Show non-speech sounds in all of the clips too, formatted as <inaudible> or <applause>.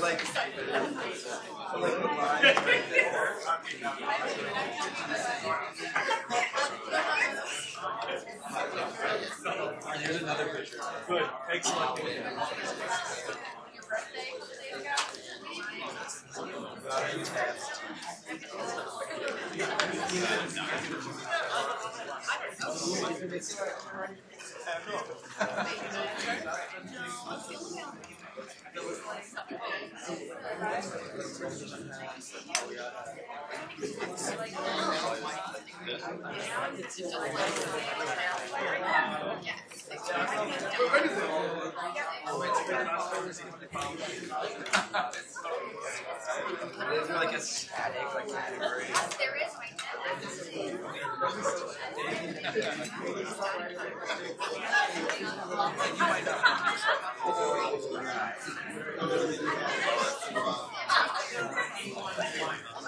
Like, Here's another picture. Good. Excellent. Is there Thank you like You might not. I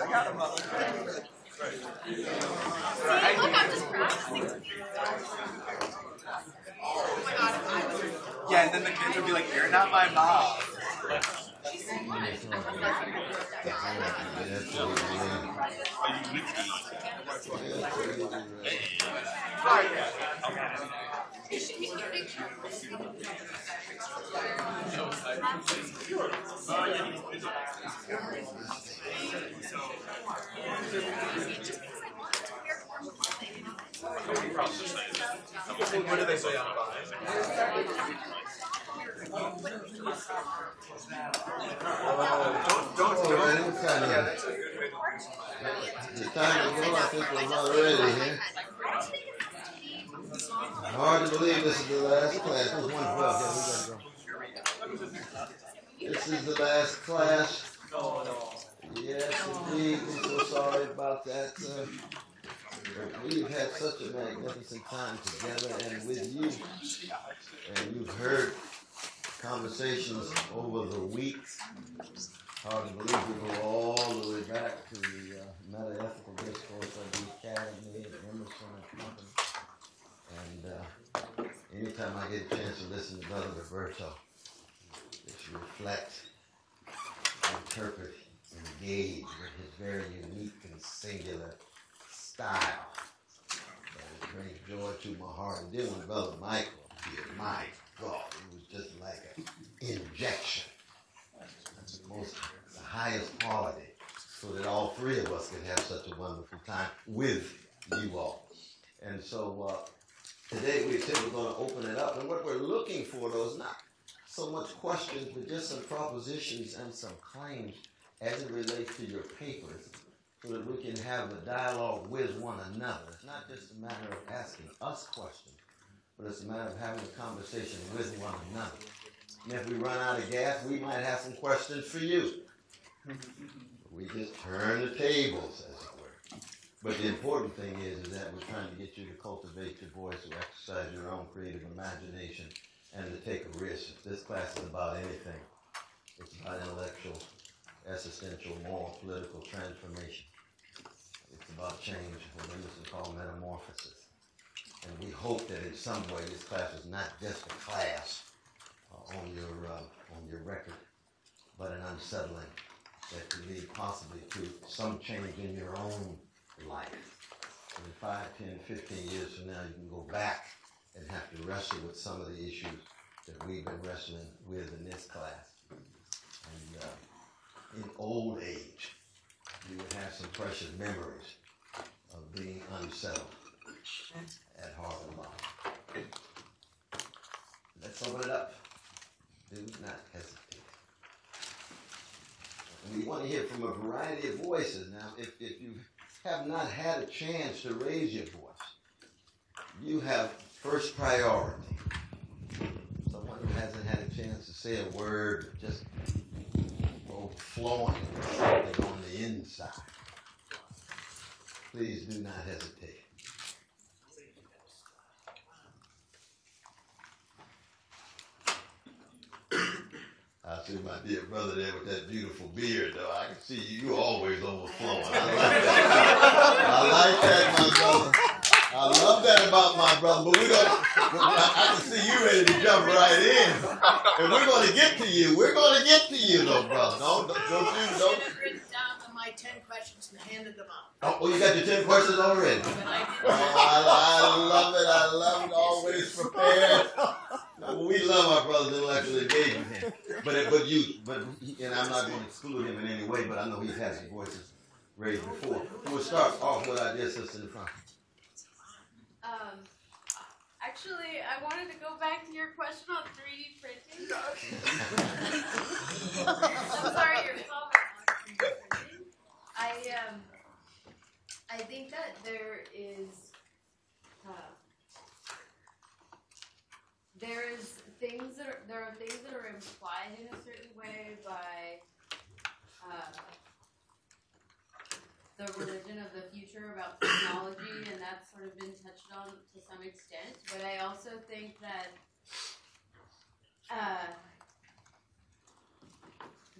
got him up. See, look, I'm just practicing. Oh my god, I was Yeah, and then the kids would be like, "You're not my mom." What do they say on Don't, don't, don't. man, it's kind Yeah, that's a good way to do something. the time to go, I think we're ready here. Hard to believe this is the last class. This is one go. This is the last class. Yes, indeed, we're so sorry about that. Uh, we've had such a magnificent time together and with you. And you've heard conversations over the weeks. Hard to believe we go all the way back to the uh, meta-ethical discourse of the Academy and Emerson and company. And uh, anytime I get a chance to listen to Brother Roberto, just reflect, interpret, engage with his very unique and singular style that brings joy to my heart. And then when Brother Michael here, my God, it was just like an injection. That's the most, the highest quality, so that all three of us can have such a wonderful time with you all. And so uh, today we said we're going to open it up, and what we're looking for though is not so much questions, but just some propositions and some claims as it relates to your papers, so that we can have a dialogue with one another. It's not just a matter of asking us questions, but it's a matter of having a conversation with one another. And if we run out of gas, we might have some questions for you. We just turn the tables, as. But the important thing is, is that we're trying to get you to cultivate your voice, to exercise your own creative imagination, and to take a risk. If this class is about anything, it's about intellectual, existential, moral, political transformation. It's about change, what Emerson called metamorphosis. And we hope that in some way this class is not just a class uh, on your uh, on your record, but an unsettling that could lead possibly to some change in your own life. In 5, 10, 15 years from now, you can go back and have to wrestle with some of the issues that we've been wrestling with in this class. And uh, in old age, you would have some precious memories of being unsettled at Harvard Law. Let's open it up. Do not hesitate. We want to hear from a variety of voices. Now, if, if you have not had a chance to raise your voice, you have first priority. Someone who hasn't had a chance to say a word, just with something on the inside. Please do not hesitate. I see my dear brother there with that beautiful beard, though. I can see you, you always overflowing. <laughs> I like that. I like that, my brother. I I love that about my brother, but we're gonna. I, I can see you ready to jump right in, and we're gonna get to you. We're gonna get to you, though, brother. Don't don't don't you don't. My ten questions and handed them out. Oh, oh, you got your ten questions already. I Oh, I, I love it. I love it. <laughs> Always prepared. We love our brother's intellectual engagement. But it- but you but he- and I'm not going to exclude him in any way. But I know he's had some voices raised before. We'll start off with our dear sister in front. Um, actually, I wanted to go back to your question on 3D printing. <laughs> I'm sorry, your comment on 3D printing. I um, I think that there is, uh, there is things that are there are things that are implied in a certain way by, uh, the religion of the future about technology, and that's sort of been touched on to some extent. But I also think that uh,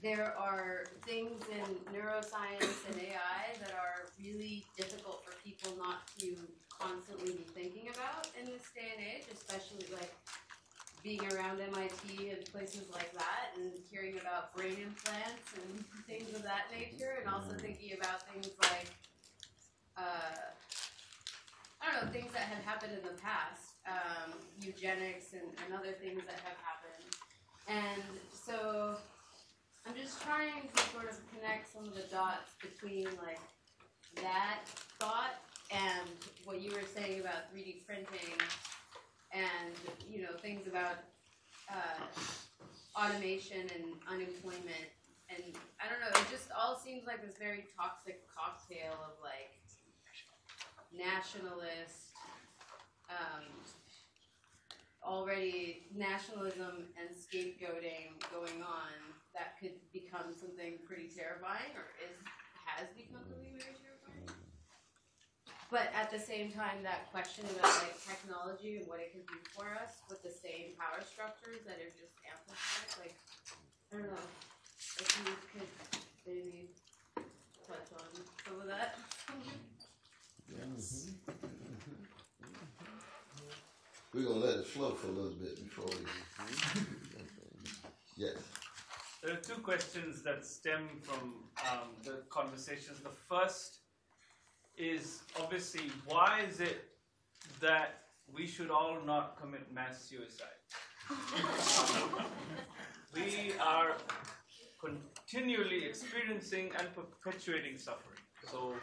there are things in neuroscience and AI that are really difficult for people not to constantly be thinking about in this day and age, especially like being around MIT and places like that and hearing about brain implants and <laughs> things of that nature and also thinking about things like uh, I don't know, things that had happened in the past, um, eugenics and, and other things that have happened. And so I'm just trying to sort of connect some of the dots between like that thought and what you were saying about 3D printing and you know things about uh, automation and unemployment. And I don't know it just all seems like this very toxic cocktail of like nationalist um, already nationalism and scapegoating going on that could become something pretty terrifying or is has become something very terrifying but at the same time, that question about like technology and what it can do for us with the same power structures that are just amplified, like I don't know, if you could maybe touch on some of that. Yes. We're gonna let it flow for a little bit before we. Mm-hmm. Yes. There are two questions that stem from um, the conversations. The first is obviously why is it that we should all not commit mass suicide? <laughs> we are continually experiencing and perpetuating suffering. So,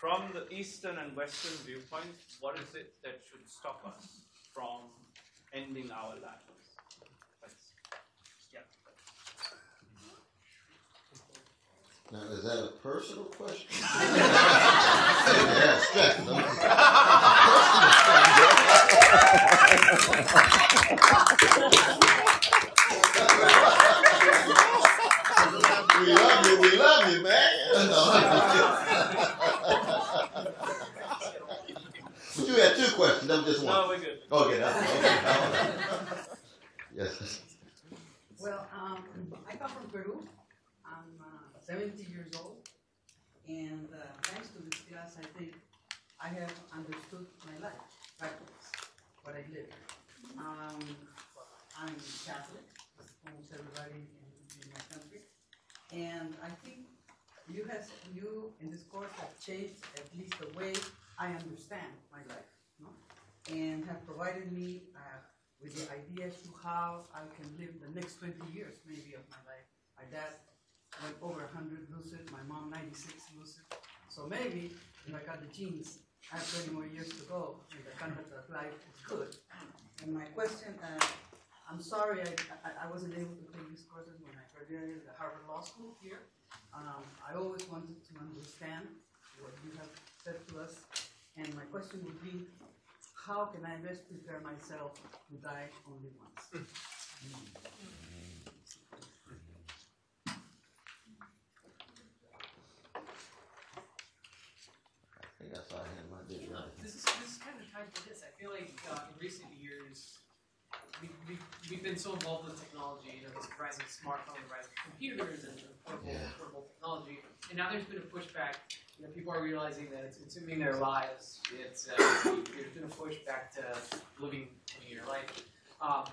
from the Eastern and Western viewpoint, what is it that should stop us from ending our lives? That's, yeah. Now, is that a personal question? <laughs> yes, definitely. we love you, we love you, man. <laughs> but you had two questions, that was just one. No, we're good. Okay, that's okay. Yes. Well, um, I come from Peru. I'm uh, 70 years old, and uh, thanks to this class, I think I have understood my life, backwards, what I live. Um, I'm Catholic, almost everybody in, in my country, and I think you has you in this course have changed at least the way I understand my life, no? and have provided me. Uh, with the idea as to how I can live the next 20 years, maybe, of my life. My dad went over 100 lucid, my mom 96 lucid. So maybe if I got the genes, I have 20 more years to go, and the conduct of life is good. And my question, uh, I'm sorry I, I, I wasn't able to take these courses when I graduated the Harvard Law School here. Um, I always wanted to understand what you have said to us, and my question would be, how can I best prepare myself to die only once? I <laughs> think I saw him, I did You know, right. this is this is kind of tied to this. I feel like uh, in recent years, we, we, we've been so involved with technology, you know, this rise of smartphones, the rise of computers, and portable, Yeah. portable technology. And now there's been a pushback you know, people are realizing that it's consuming their lives. It's uh, there's been a push back to living living your life. Um,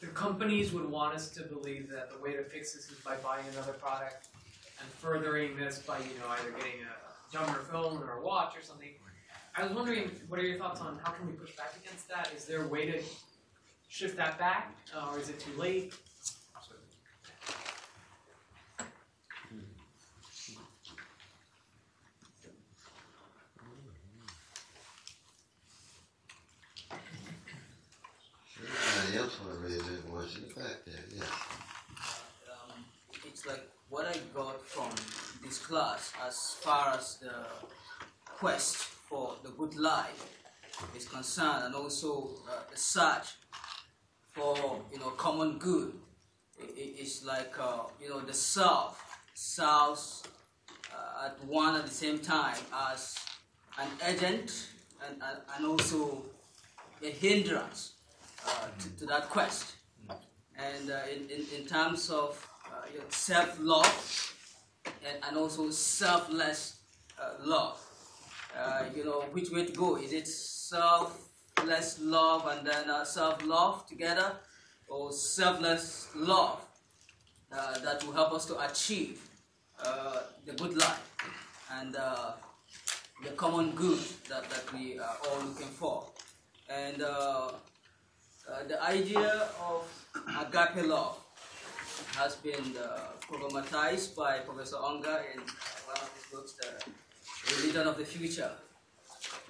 the companies would want us to believe that the way to fix this is by buying another product and furthering this by you know either getting a jumper phone or a watch or something. I was wondering, what are your thoughts on how can we push back against that? Is there a way to shift that back, uh, or is it too late? Anybody else wanna raise their voice in the back there, yes. um, it's like what I got from this class as far as the quest for the good life is concerned, and also uh, the search for you know common good. It's like uh, you know the self serves uh, at one at the same time as an agent and, and, also a hindrance uh, to, to that quest and uh, in, in, in terms of uh, self-love and, and also selfless love. Uh, you know, which way to go? Is it selfless love and then uh, self-love together or selfless love uh, that will help us to achieve uh, the good life and uh, the common good that, that we are all looking for. And the idea of agape love has been problematized by Professor Unger in one of his books, The Religion of the Future.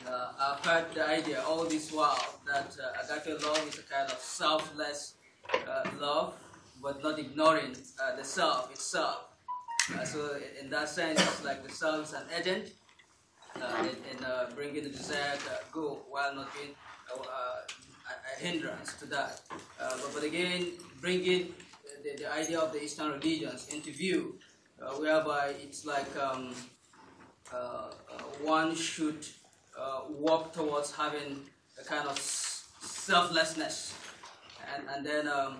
Uh, I've had the idea all this while that uh, agape love is a kind of selfless uh, love, but not ignoring uh, the self itself. Uh, so, in that sense, it's like the self is an agent uh, in, in bringing the desired goal while not being a, hindrance to that. But, but again, bringing the, the idea of the Eastern religions into view, whereby it's like um, one should uh, work towards having a kind of selflessness and, and then um,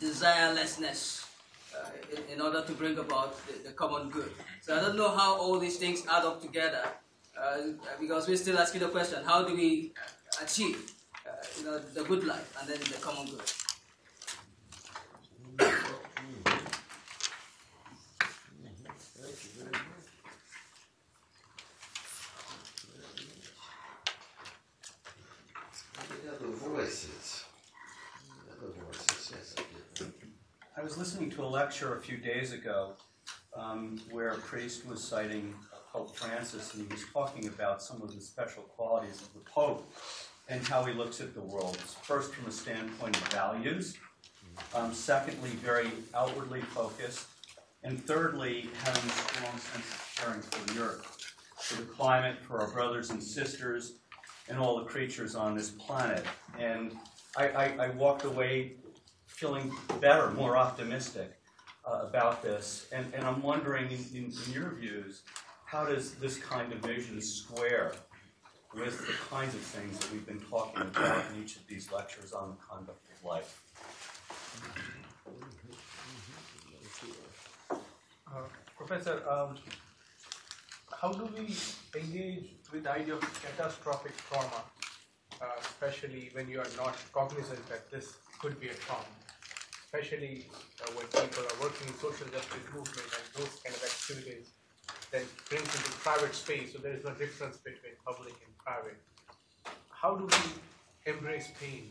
desirelessness uh, in, in order to bring about the, the common good. So I don't know how all these things add up together uh, because we're still asking the question: How do we achieve, uh, you know, the good life and then the common good? Any other voices? Other voices, yes, I did. I was listening to a lecture a few days ago um, where a priest was citing Pope Francis, and he was talking about some of the special qualities of the Pope and how he looks at the world. First, from a standpoint of values. Um, secondly, very outwardly focused. And thirdly, having a strong sense of caring for the earth, for the climate, for our brothers and sisters, and all the creatures on this planet. And I, I, I walked away feeling better, more optimistic uh, about this. And, and I'm wondering, in, in, in your views, how does this kind of vision square with the kinds of things that we've been talking about in each of these lectures on the conduct of life? Uh, Professor, um, how do we engage with the idea of catastrophic trauma, uh, especially when you are not cognizant that this could be a trauma? Especially uh, when people are working in social justice movement and those kind of activities that brings into private space, so there is no difference between public and private. How do we embrace pain?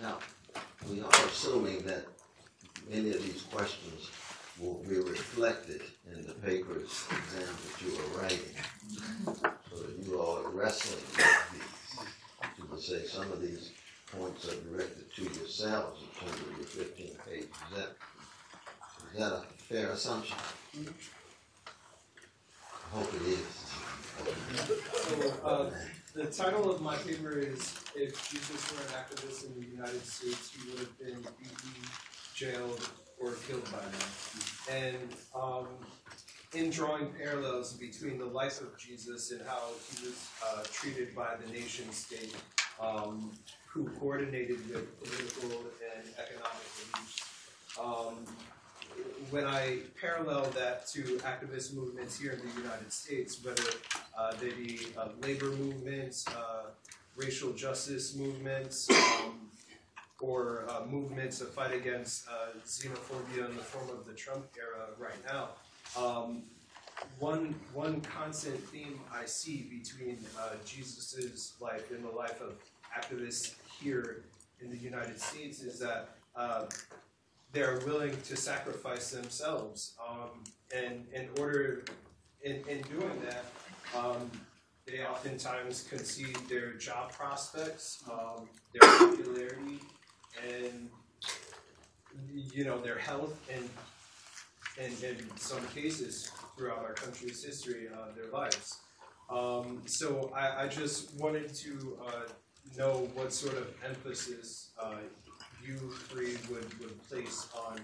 Now, we are assuming that many of these questions will be reflected in the papers exam that you are writing. So that you are wrestling with these. You would say some of these points are directed to yourselves in terms of your fifteen pages. Is that a fair assumption? I hope it is. So, uh, the title of my paper is If Jesus were an activist in the United States, he would have been beaten, jailed, or killed by them. And um, in drawing parallels between the life of Jesus and how he was uh, treated by the nation state, um, who coordinated with political and economic elites. Um, when I parallel that to activist movements here in the United States, whether uh, they be uh, labor movements, uh, racial justice movements, um, or uh, movements that fight against uh, xenophobia in the form of the Trump era right now. Um, one one constant theme I see between uh, Jesus's life and the life of activists here in the United States is that uh, they're willing to sacrifice themselves, um, and in order in, in doing that, um, they oftentimes concede their job prospects, um, their popularity, and you know their health, and and in some cases throughout our country's history, uh, their lives. Um, so I, I just wanted to uh, know what sort of emphasis uh, you three would, would place on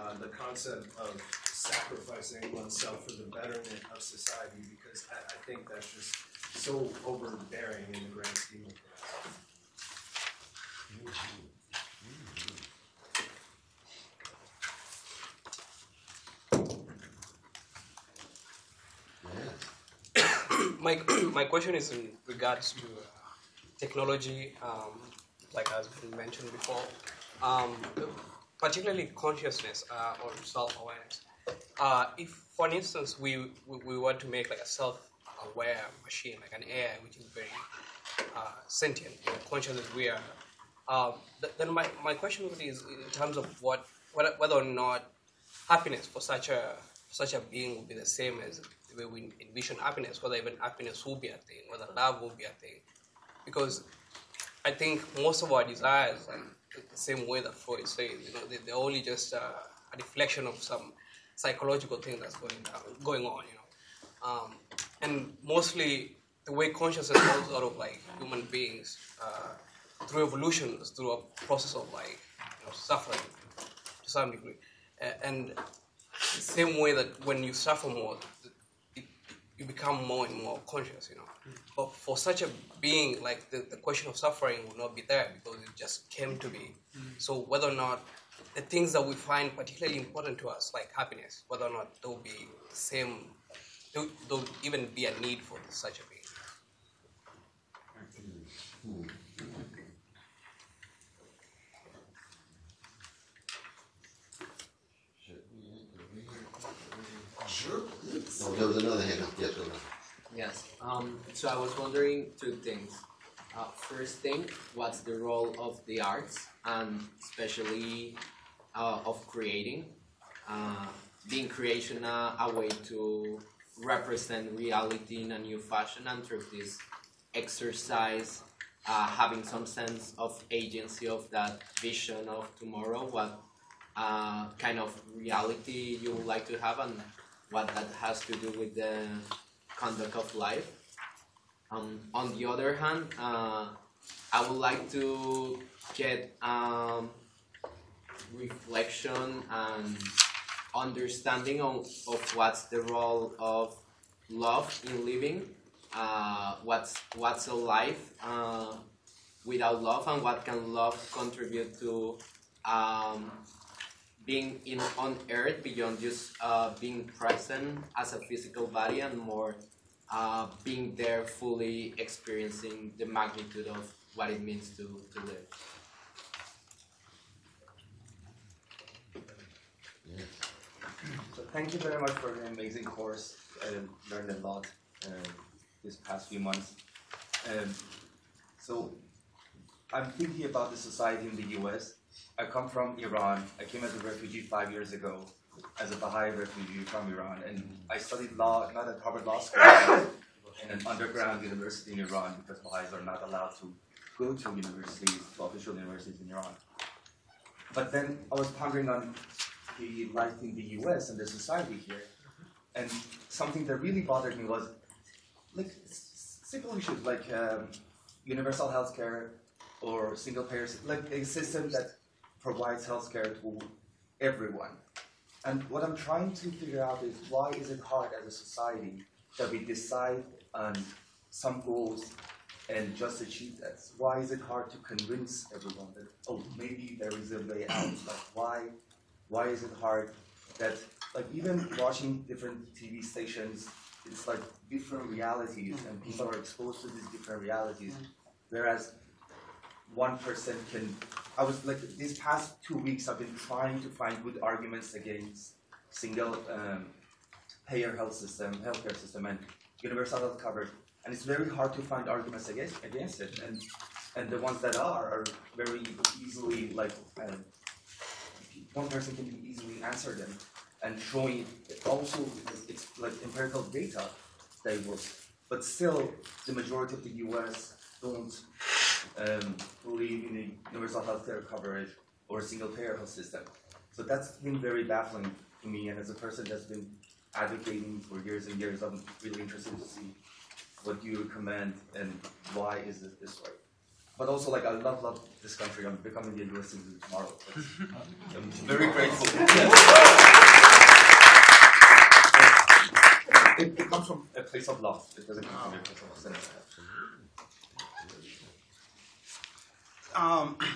uh, the concept of sacrificing oneself for the betterment of society, because I, I think that's just so overbearing in the grand scheme of things. My <clears throat> my question is in regards to uh, technology, um, like has been mentioned before, um, particularly consciousness uh, or self-awareness. Uh, if, for instance, we, we we want to make like a self-aware machine, like an AI, which is very uh, sentient, you know, conscious as we are, um, th- then my, my question would be is in terms of what whether, whether or not happiness for such a such a being would be the same as way we envision happiness, whether even happiness will be a thing, whether love will be a thing. Because I think most of our desires, like the same way that Freud says, you know, they, they're only just uh, a reflection of some psychological thing that's going going on, you know. Um, and mostly the way consciousness goes out of like human beings uh, through evolution through a process of like you know, suffering to some degree. And the same way that when you suffer more, you become more and more conscious, you know. But for such a being, like the, the question of suffering will not be there because it just came to be. So whether or not the things that we find particularly important to us, like happiness, whether or not there will be the same, there will even be a need for such a being. Sure. Was another. Yes. Yes. Um, so I was wondering two things. Uh, first thing, what's the role of the arts and especially uh, of creating, uh, being creation a, a way to represent reality in a new fashion and through this exercise, uh, having some sense of agency of that vision of tomorrow, what uh, kind of reality you would like to have and what that has to do with the conduct of life. Um, on the other hand, uh, I would like to get um, reflection and understanding of, of what's the role of love in living, uh, what's what's a life uh, without love, and what can love contribute to um, being in on earth beyond just uh, being present as a physical body and more uh, being there fully experiencing the magnitude of what it means to, to live. So thank you very much for an amazing course. I learned a lot uh, this past few months. Um, so I'm thinking about the society in the U.S. I come from Iran. I came as a refugee five years ago, as a Baha'i refugee from Iran, and I studied law not at Harvard Law School, in an underground university in Iran because Baha'is are not allowed to go to universities, to official universities in Iran. But then I was pondering on the life in the US and the society here. And something that really bothered me was like simple issues like um, universal health care or single payer, like a system that provides health care to everyone. And what I'm trying to figure out is why is it hard as a society that we decide on some goals and just achieve that? Why is it hard to convince everyone that oh maybe there is a way out? Like why why is it hard that like even watching different TV stations, it's like different realities and people are exposed to these different realities. Whereas one person can I was like these past two weeks I've been trying to find good arguments against single um, payer health system, healthcare system and universal health coverage. And it's very hard to find arguments against against it. And and the ones that are are very easily like uh, one person can easily answer them and showing also it's like empirical data they work. But still the majority of the US don't um, believe in a universal health care coverage or a single payer health system. So that's been very baffling to me and as a person that's been advocating for years and years, I'm really interested to see what you recommend and why is it this way. But also, like, I love, love this country. I'm becoming a U.S. citizen tomorrow. <laughs> I'm very grateful. <laughs> It, it comes from a place of love. It doesn't come from a place of sin. Um, <clears throat>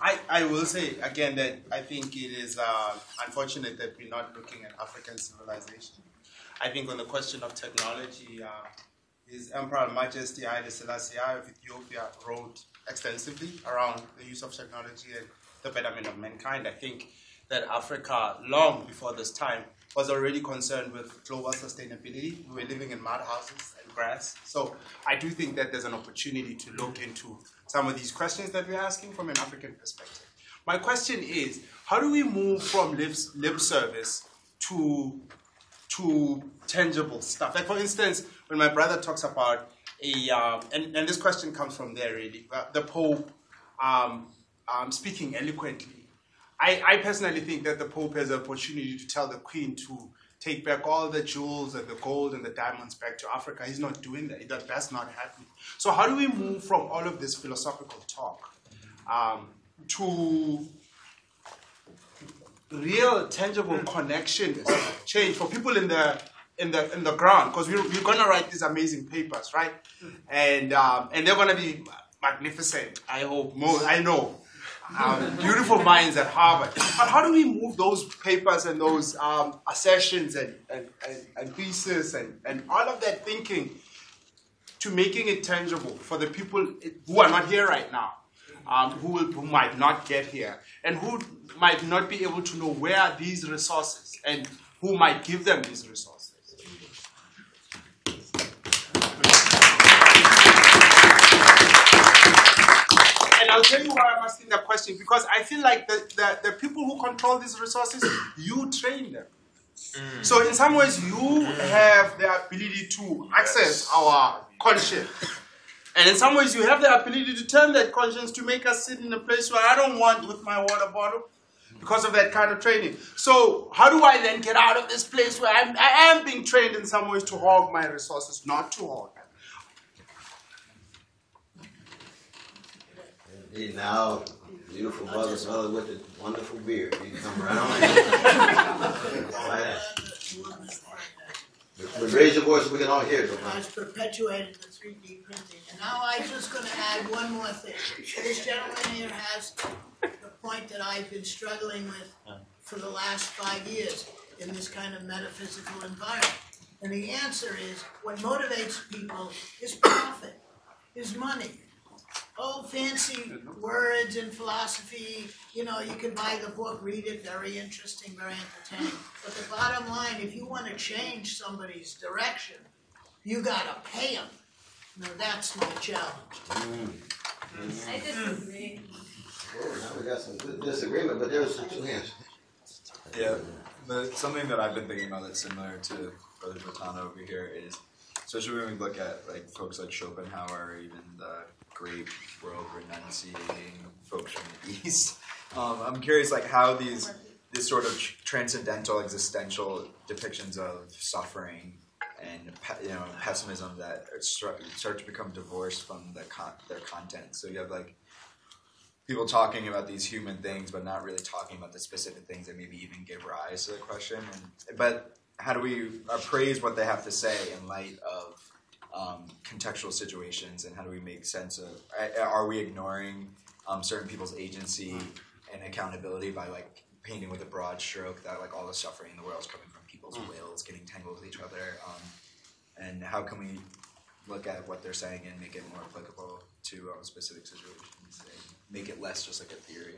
I, I will say again that I think it is uh, unfortunate that we're not looking at African civilization. I think on the question of technology, uh, His Emperor Majesty Haile Selassie of Ethiopia wrote extensively around the use of technology and the betterment of mankind. I think that Africa, long before this time, was already concerned with global sustainability. We were living in mud houses and grass. So I do think that there's an opportunity to look into some of these questions that we're asking from an African perspective. My question is, how do we move from lip, lip service to, to tangible stuff? Like for instance, when my brother talks about a, um, and, and this question comes from there really, uh, the Pope um, um, speaking eloquently. I, I personally think that the Pope has an opportunity to tell the Queen to take back all the jewels and the gold and the diamonds back to Africa. He's not doing that. That that's not happening. So how do we move from all of this philosophical talk um, to real, tangible connection, change for people in the in the in the ground? Because we're, we're going to write these amazing papers, right? And um, and they're going to be magnificent. I hope. Most, I know um, beautiful minds at Harvard. But how do we move those papers and those um, assertions and, and, and, and thesis and, and all of that thinking to making it tangible for the people who are not here right now, um, who, will, who might not get here, and who might not be able to know where are these resources and who might give them these resources? I'll tell you why I'm asking that question because I feel like the, the, the people who control these resources, you train them. Mm. So in some ways, you have the ability to access our conscience. And in some ways, you have the ability to turn that conscience to make us sit in a place where I don't want with my water bottle because of that kind of training. So how do I then get out of this place where I'm, I am being trained in some ways to hog my resources, not to hog now, beautiful brother, brother with a wonderful beard. You come around. but, <laughs> but raise your voice so we can all hear it. okay? has perpetuated the 3D printing. And now I'm just gonna add one more thing. This gentleman here has the point that I've been struggling with for the last five years in this kind of metaphysical environment. And the answer is, what motivates people is profit, is money. Oh, fancy words and philosophy, you know, you can buy the book, read it, very interesting, very entertaining. But the bottom line, if you wanna change somebody's direction, you gotta pay them. Now, that's my challenge. Mm. I disagree. Oh, now we got some disagreement, but there's two hands. Yeah, the, something that I've been thinking about that's similar to Brother Botana over here is, especially when we look at like folks like Schopenhauer, or even the great world renunciating folks from the <laughs> East. Um, I'm curious, like how these this sort of transcendental, existential depictions of suffering and you know pessimism that start, to become divorced from the con- their content. So you have like people talking about these human things, but not really talking about the specific things that maybe even give rise to the question. And, but how do we appraise what they have to say in light of um, contextual situations, and how do we make sense of? Are we ignoring um, certain people's agency and accountability by like painting with a broad stroke that like all the suffering in the world is coming from people's wills getting tangled with each other? Um, and how can we look at what they're saying and make it more applicable to um, specific situations and make it less just like a theory?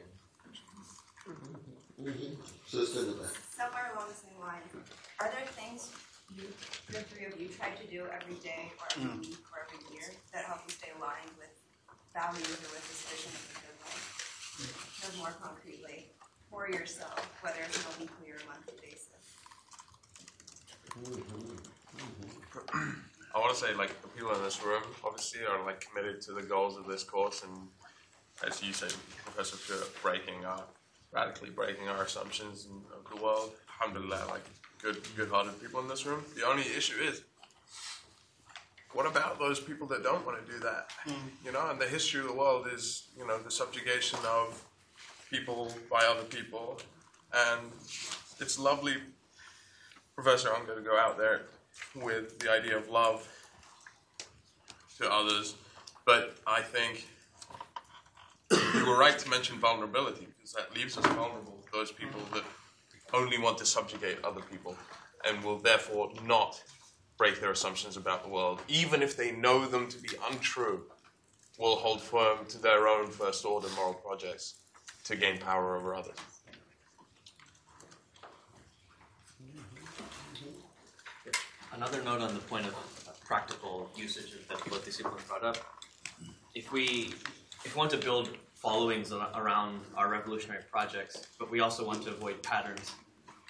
Mm-hmm. Sister to that. Somewhere along the same line, are there things you, the three of you try to do every day or every Mm. week or every year that help you stay aligned with values or with this vision of the good life? Hmm. Or more concretely, for yourself, whether it's on a weekly or monthly basis? Mm-hmm. Mm-hmm. <clears throat> I want to say, like, the people in this room obviously are like committed to the goals of this course, and as you said, Professor Puett, breaking our, radically breaking our assumptions in- of the world. Alhamdulillah, like, good, good-hearted people in this room. The only issue is, what about those people that don't want to do that? Hmm. You know, and the history of the world is, you know, the subjugation of people by other people, and it's lovely, Professor. I'm going to go out there with the idea of love to others, but I think you were right to mention vulnerability because that leaves us vulnerable to those people that only want to subjugate other people and will therefore not break their assumptions about the world, even if they know them to be untrue, will hold firm to their own first order moral projects to gain power over others. Another note on the point of practical usage that both these people brought up. If we if we want to build followings around our revolutionary projects, but we also want to avoid patterns,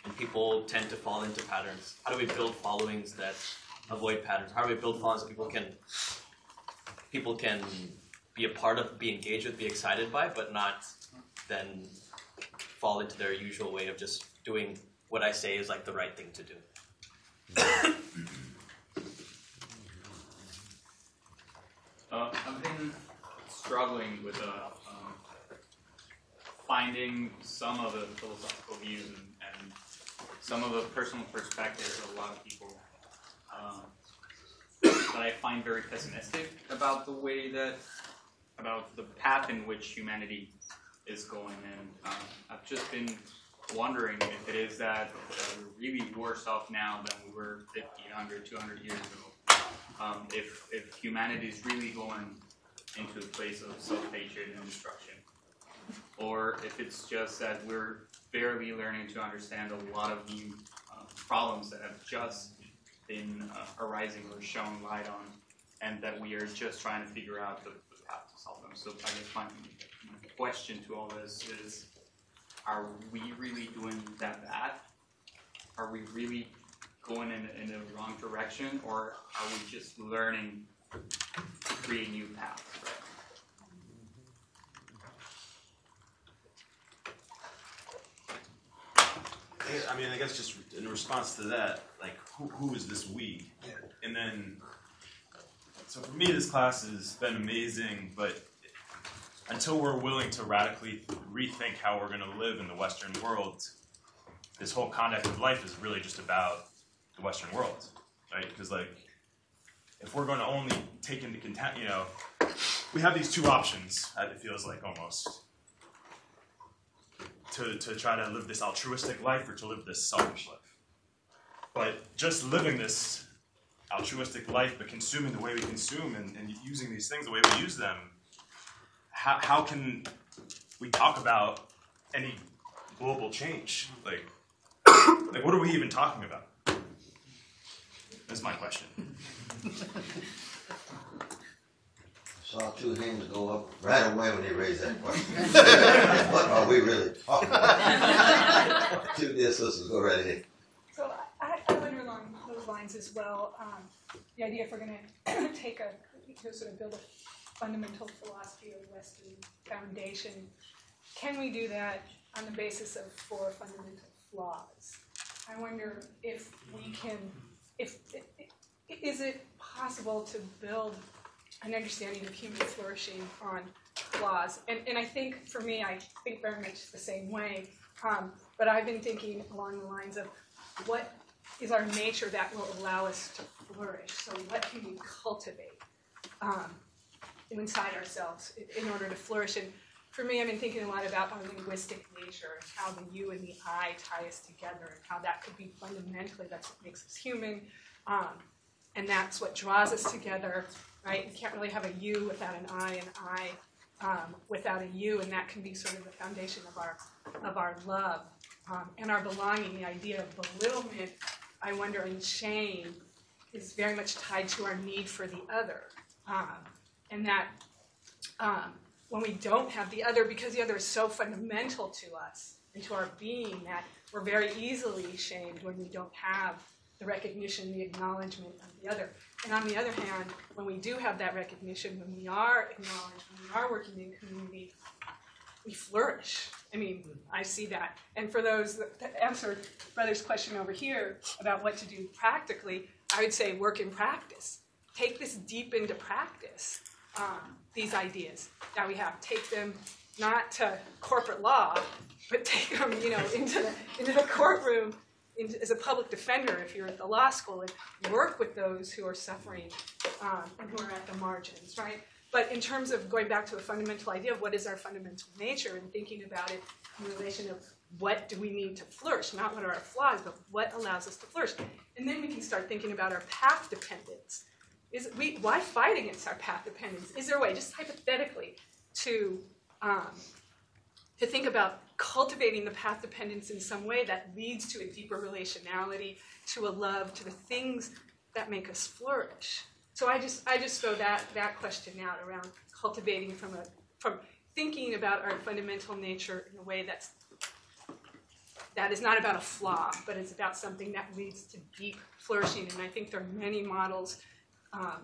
and people tend to fall into patterns. How do we build followings that avoid patterns? How do we build followings that people can people can be a part of, be engaged with, be excited by, but not then fall into their usual way of just doing what I say is like the right thing to do. Uh, I've been struggling with uh, finding some of the philosophical views and, and some of the personal perspectives of a lot of people um, that I find very pessimistic about the way that, about the path in which humanity is going. And um, I've just been wondering if it is that we're really worse off now than we were 50, 100, 200 years ago. Um, if, if humanity is really going into a place of self-hatred and destruction. Or if it's just that we're barely learning to understand a lot of new uh, problems that have just been uh, arising or shown light on, and that we are just trying to figure out the, the path to solve them. So I guess my, my question to all this is, are we really doing that bad? Are we really going in, in the wrong direction, or are we just learning to create new paths? Right? I mean, I guess just in response to that, like, who, who is this we? And then, so for me, this class has been amazing, but until we're willing to radically rethink how we're going to live in the Western world, this whole conduct of life is really just about the Western world, right? Because, like, if we're going to only take into content, you know, we have these two options, it feels like almost to, to try to live this altruistic life or to live this selfish life. But just living this altruistic life, but consuming the way we consume and, and using these things the way we use them, how, how can we talk about any global change? Like, like, what are we even talking about? That's my question. <laughs> Saw two hands go up right away when he raised that question. <laughs> what are we really talking about? two dear sisters, go right ahead. So I, I wonder along those lines as well. Um, the idea if we're going to <clears throat> take a to sort of build a fundamental philosophy of Western foundation, can we do that on the basis of four fundamental flaws? I wonder if we can, if is it possible to build an understanding of human flourishing on flaws. And, and I think for me, I think very much the same way. Um, but I've been thinking along the lines of what is our nature that will allow us to flourish? So, what can we cultivate um, inside ourselves in, in order to flourish? And for me, I've been thinking a lot about our linguistic nature and how the you and the I tie us together, and how that could be fundamentally that's what makes us human, um, and that's what draws us together. Right? You can't really have a you without an I, and I um, without a you, and that can be sort of the foundation of our of our love um, and our belonging. The idea of belittlement, I wonder, and shame is very much tied to our need for the other, um, and that um, when we don't have the other, because the other is so fundamental to us and to our being, that we're very easily shamed when we don't have the recognition, the acknowledgement of the other. And on the other hand, when we do have that recognition, when we are acknowledged, when we are working in community, we flourish. I mean, I see that. And for those that, answered Brother's question over here about what to do practically, I would say work in practice. Take this deep into practice, um, these ideas that we have. Take them not to corporate law, but take them, you know, into the, into the courtroom as a public defender if you're at the law school and work with those who are suffering um, and who are at the margins, right? But in terms of going back to a fundamental idea of what is our fundamental nature and thinking about it in relation of what do we need to flourish, not what are our flaws, but what allows us to flourish. And then we can start thinking about our path dependence. Is we why fight against our path dependence? Is there a way, just hypothetically, to um, to think about cultivating the path dependence in some way that leads to a deeper relationality, to a love, to the things that make us flourish. So I just I just throw that that question out around cultivating from a from thinking about our fundamental nature in a way that's that is not about a flaw, but it's about something that leads to deep flourishing. And I think there are many models um,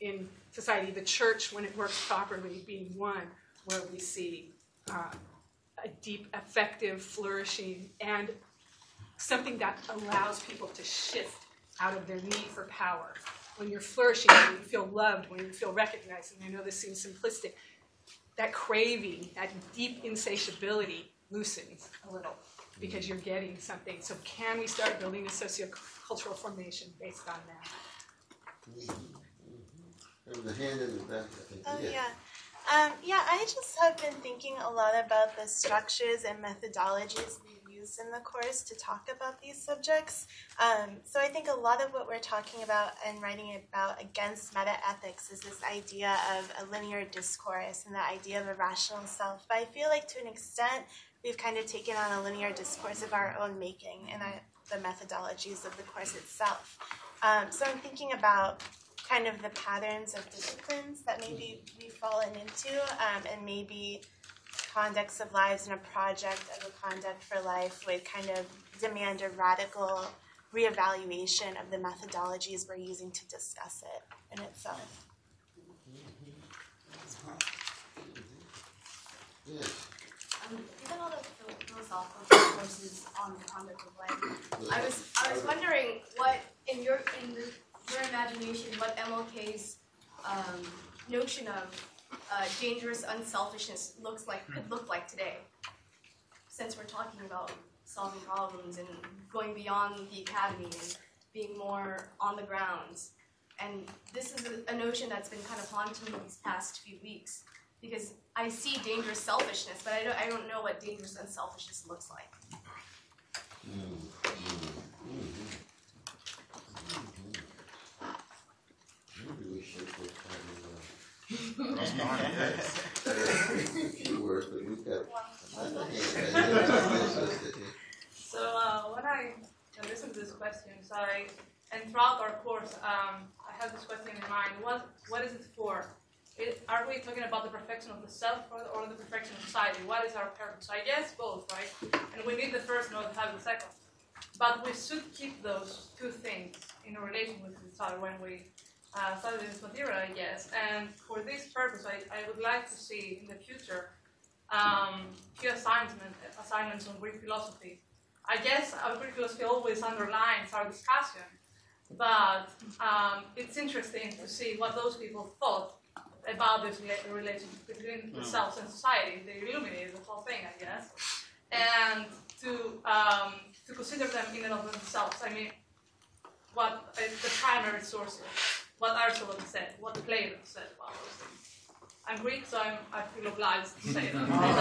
in society. The church, when it works properly, being one where we see uh, a deep, effective flourishing and something that allows people to shift out of their need for power. When you're flourishing, when you feel loved, when you feel recognized, and I know this seems simplistic, that craving, that deep insatiability loosens a little because you're getting something. So, can we start building a sociocultural formation based on that? There was a hand in the back, I think. Oh, yeah. Um, yeah, I just have been thinking a lot about the structures and methodologies we use in the course to talk about these subjects. Um, so I think a lot of what we're talking about and writing about against meta ethics is this idea of a linear discourse and the idea of a rational self. But I feel like to an extent, we've kind of taken on a linear discourse of our own making and the methodologies of the course itself. Um, so I'm thinking about kind of the patterns of disciplines that maybe we've fallen into, um, and maybe conducts of lives and a project of a conduct for life would kind of demand a radical reevaluation of the methodologies we're using to discuss it in itself. Um, given all the philosophical courses on the conduct of life, I was I was wondering what in your in the your imagination what MLK's um, notion of uh, dangerous unselfishness looks like could look like today. Since we're talking about solving problems and going beyond the academy and being more on the grounds. And this is a, a notion that's been kind of haunting me these past few weeks because I see dangerous selfishness, but I don't, I don't know what dangerous unselfishness looks like. Maybe we should put kind of a few words, but we've got. So uh, when I listen to this question, so I, and throughout our course, um, I have this question in mind: what what is it for? It, are we talking about the perfection of the self or, or the perfection of society? What is our purpose? I guess both, right? And we need the first in order to have the second. But we should keep those two things in relation with each other when we uh, study this material, I guess. And for this purpose, I, I would like to see in the future um, few assignment, assignments on Greek philosophy. I guess our Greek philosophy always underlines our discussion, but um, it's interesting to see what those people thought about this relationship between the Mm. selves and society. They illuminated the whole thing, I guess, and to um, to consider them in and of themselves. I mean, what is the primary sources? What Aristotle said, what Plato said about those things. I'm Greek, so I'm, I feel obliged to say that. <laughs> I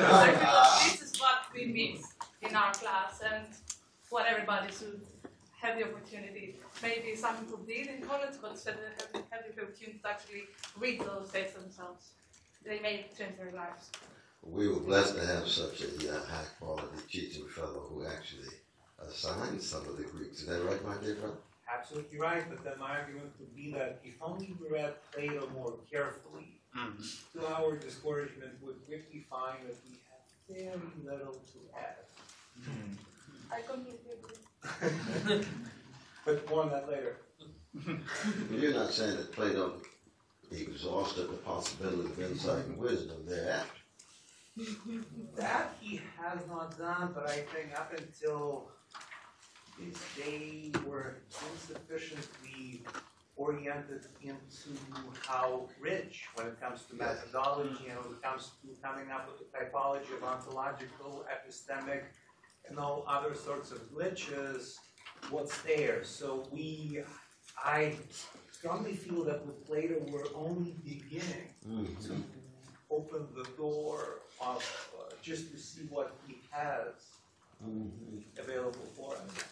feel, uh, I feel this is what we miss in our class, and what everybody should have the opportunity. Maybe some people did in college, but should have, have the opportunity to actually read those texts themselves. They may change their lives. We were blessed to have such a uh, high quality teaching fellow who actually assigned some of the Greeks. Is that right, my dear brother? Absolutely right, but then my argument would be that if only we read Plato more carefully, mm-hmm. to our discouragement would quickly find that we have very little to add. Mm-hmm. I completely agree. <laughs> But more on that later. <laughs> You're not saying that Plato exhausted the possibility of insight and wisdom thereafter. That he has not done, but I think up until his day were insufficiently oriented into how rich when it comes to methodology and when it comes to coming up with the typology of ontological, epistemic, and all other sorts of glitches, what's there. So we, I strongly feel that with Plato we're only beginning to open the door of uh, just to see what he has available for us.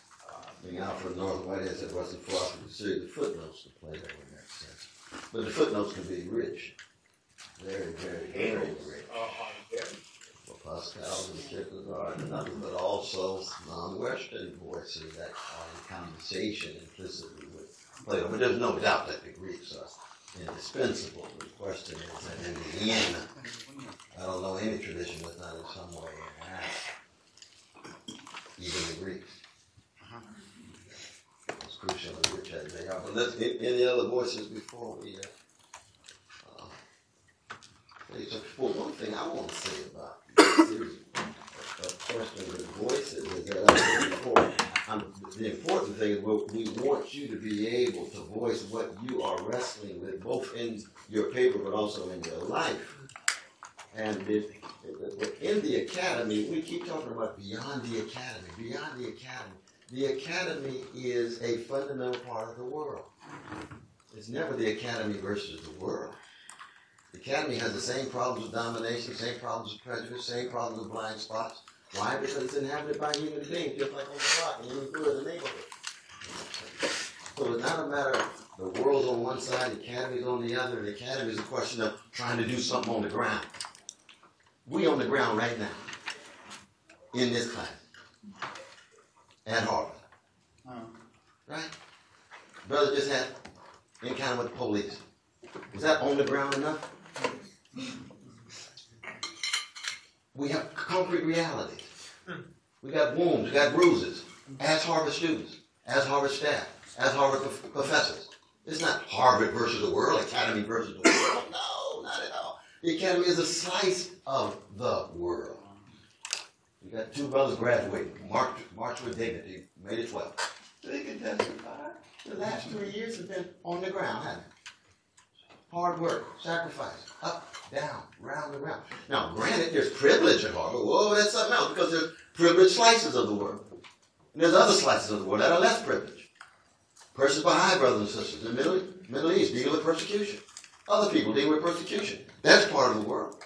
Mean, Alfred North Whitehead said Western philosophy considered the footnotes to Plato in that sense. But the footnotes can be rich. Very, very, very rich. For Pascal and Kierkegaard and others, but also non-Western voices that are in conversation implicitly with Plato. But there's no doubt that the Greeks are indispensable. The question is that in the end, I don't know any tradition that's not in some way. Even the Greeks. Crucial are. But let's, any other voices before we, uh, uh. Well, one thing I want to say about a question with voices is that I before, um, the important thing is we, want you to be able to voice what you are wrestling with, both in your paper but also in your life. And if- in the academy, we keep talking about beyond the academy, beyond the academy. The academy is a fundamental part of the world. It's never the academy versus the world. The academy has the same problems with domination, same problems with prejudice, same problems with blind spots. Why? Because it's inhabited by human beings, just like on the block and even through the neighborhood. So it's not a matter of the world's on one side, the academy's on the other. The academy is a question of trying to do something on the ground. We on the ground right now, in this class, at Harvard. Right? Brother just had encounter with the police. Was that on the ground enough? We have concrete realities. We got wounds, we got bruises. As Harvard students, as Harvard staff, as Harvard prof- professors. It's not Harvard versus the world, Academy versus the world. No, not at all. The Academy is a slice of the world. We got two brothers graduating, March, March with dignity, made it 12. They can testify. Uh, the last three years have been on the ground, haven't they? Hard work, sacrifice, up, down, round and round. Now, granted, there's privilege at Harvard. Whoa, that's something else because there's privileged slices of the world. And there's other slices of the world that are less privileged. Persons behind brothers and sisters in the Middle, Middle East dealing with persecution. Other people dealing with persecution. That's part of the world.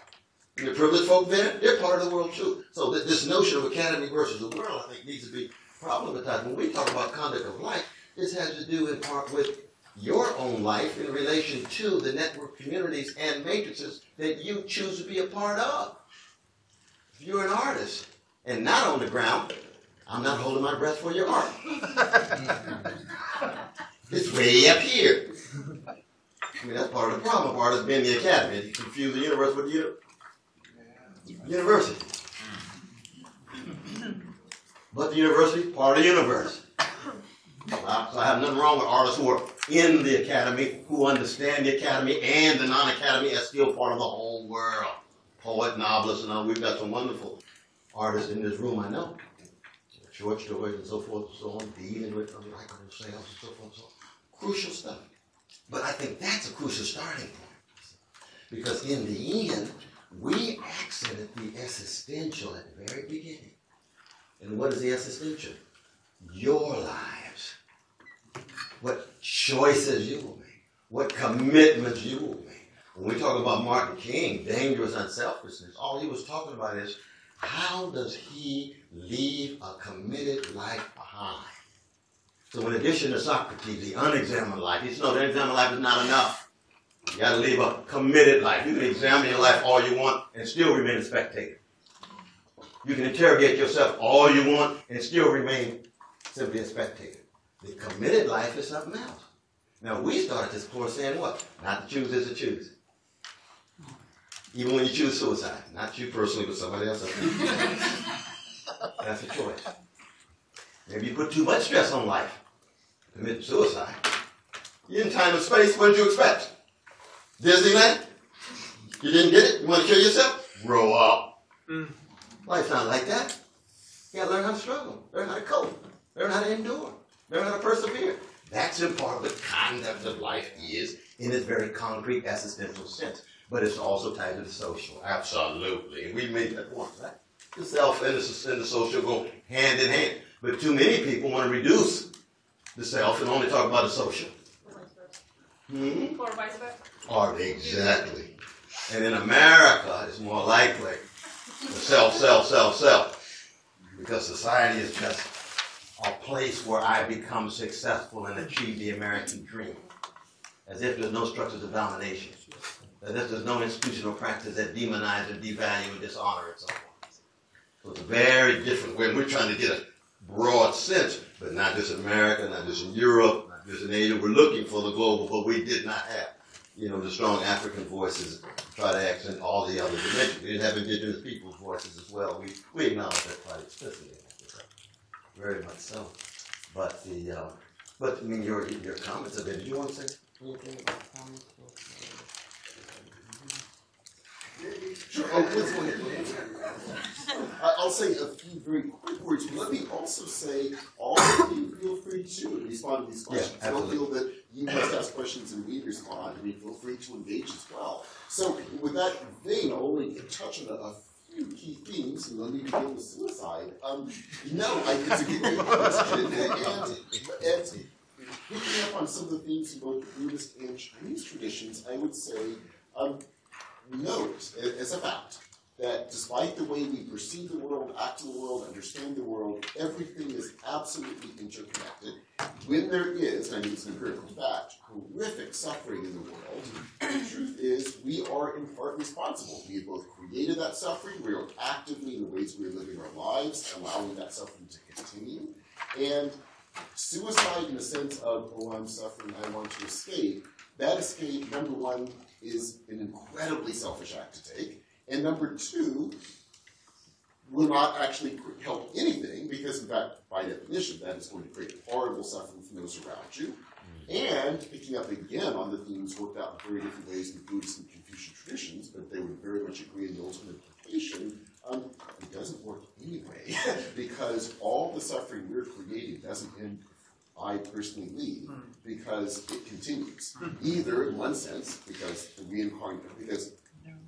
The privileged folk there, they're part of the world too. So th- this notion of academy versus the world, I think, needs to be problematized. When we talk about conduct of life, this has to do in part with your own life in relation to the network communities and matrices that you choose to be a part of. If you're an artist and not on the ground, I'm not holding my breath for your art. <laughs> it's way up here. I mean, that's part of the problem of artists being the academy. You confuse the universe with uni- university. But the university, part of the universe. So I I have nothing wrong with artists who are in the academy, who understand the academy and the non-academy as still part of the whole world. Poet, novelist, and all. We've got some wonderful artists in this room, I know. Short stories and so forth and so on, dealing with them, themselves and so forth and so on. Crucial stuff. But I think that's a crucial starting point. Because in the end, we accented the existential at the very beginning. And what is the existential? Your lives. What choices you will make. What commitments you will make. When we talk about Martin King, dangerous unselfishness, all he was talking about is how does he leave a committed life behind? So in addition to Socrates, the unexamined life, you know the unexamined life is not enough. You gotta live a committed life. You can examine your life all you want and still remain a spectator. You can interrogate yourself all you want and still remain simply a spectator. The committed life is something else. Now we started this course saying what? Not to choose is to choose. Even when you choose suicide, not you personally, but somebody else. <laughs> That's a choice. Maybe you put too much stress on life, commit suicide. You're in time and space. What did you expect? Disneyland? You didn't get it? You want to kill yourself? Grow up. Life's not like that. You gotta learn how to struggle, learn how to cope, learn how to endure, learn how to persevere. That's in part what concept of life is in its very concrete existential sense. But it's also tied to the social. Absolutely. And We made that point, right? The self and the, and the social go hand in hand. But too many people want to reduce the self and only talk about the social. Hmm? Or vice versa. Or exactly. And in America, it's more likely the self, self, self, self. Because society is just a place where I become successful and achieve the American dream. As if there's no structures of domination. As if there's no institutional practice that demonize and devalue and dishonor and so on. So it's a very different way. We're trying to get a broad sense, but not just in America, not just in Europe, not just in Asia. We're looking for the global, but we did not have, you know, the strong African voices try to accent all the other dimensions. We didn't have indigenous people's voices as well. We, we acknowledge that quite explicitly. Very much so. But the, uh, but I mean, your, your comments have been, do you want to say anything about comments? Sure, oh, please go ahead. I- I'll say a few very quick words, but let me also say, all of you feel free to respond to these questions. Yeah, Don't feel that you must ask questions and we respond, I mean, feel free to engage as well. So with that vein, I'll only touch on a, a few key themes, and let me begin with suicide. Um, no, I, it's a good question, and, and, picking up on some of the themes from both Buddhist and Chinese traditions, I would say, um, a- as a fact that despite the way we perceive the world, act in the world, understand the world, everything is absolutely interconnected. When there is, and I mean it's an empirical fact, horrific suffering in the world, the truth is we are in part responsible. We have both created that suffering, we are actively in the ways we are living our lives, allowing that suffering to continue. And suicide in the sense of, oh, I'm suffering, I want to escape, that escape, number one, is an incredibly selfish act to take. And number two, will not actually help anything because, in fact, by definition, that is going to create horrible suffering from those around you. And picking up again on the themes worked out in very different ways in Buddhist and Confucian traditions, but they would very much agree in the ultimate implication, um, it doesn't work anyway <laughs> because all the suffering we're creating doesn't end I personally leave hmm. because it continues. Hmm. Either in one sense, because the reincarnate, because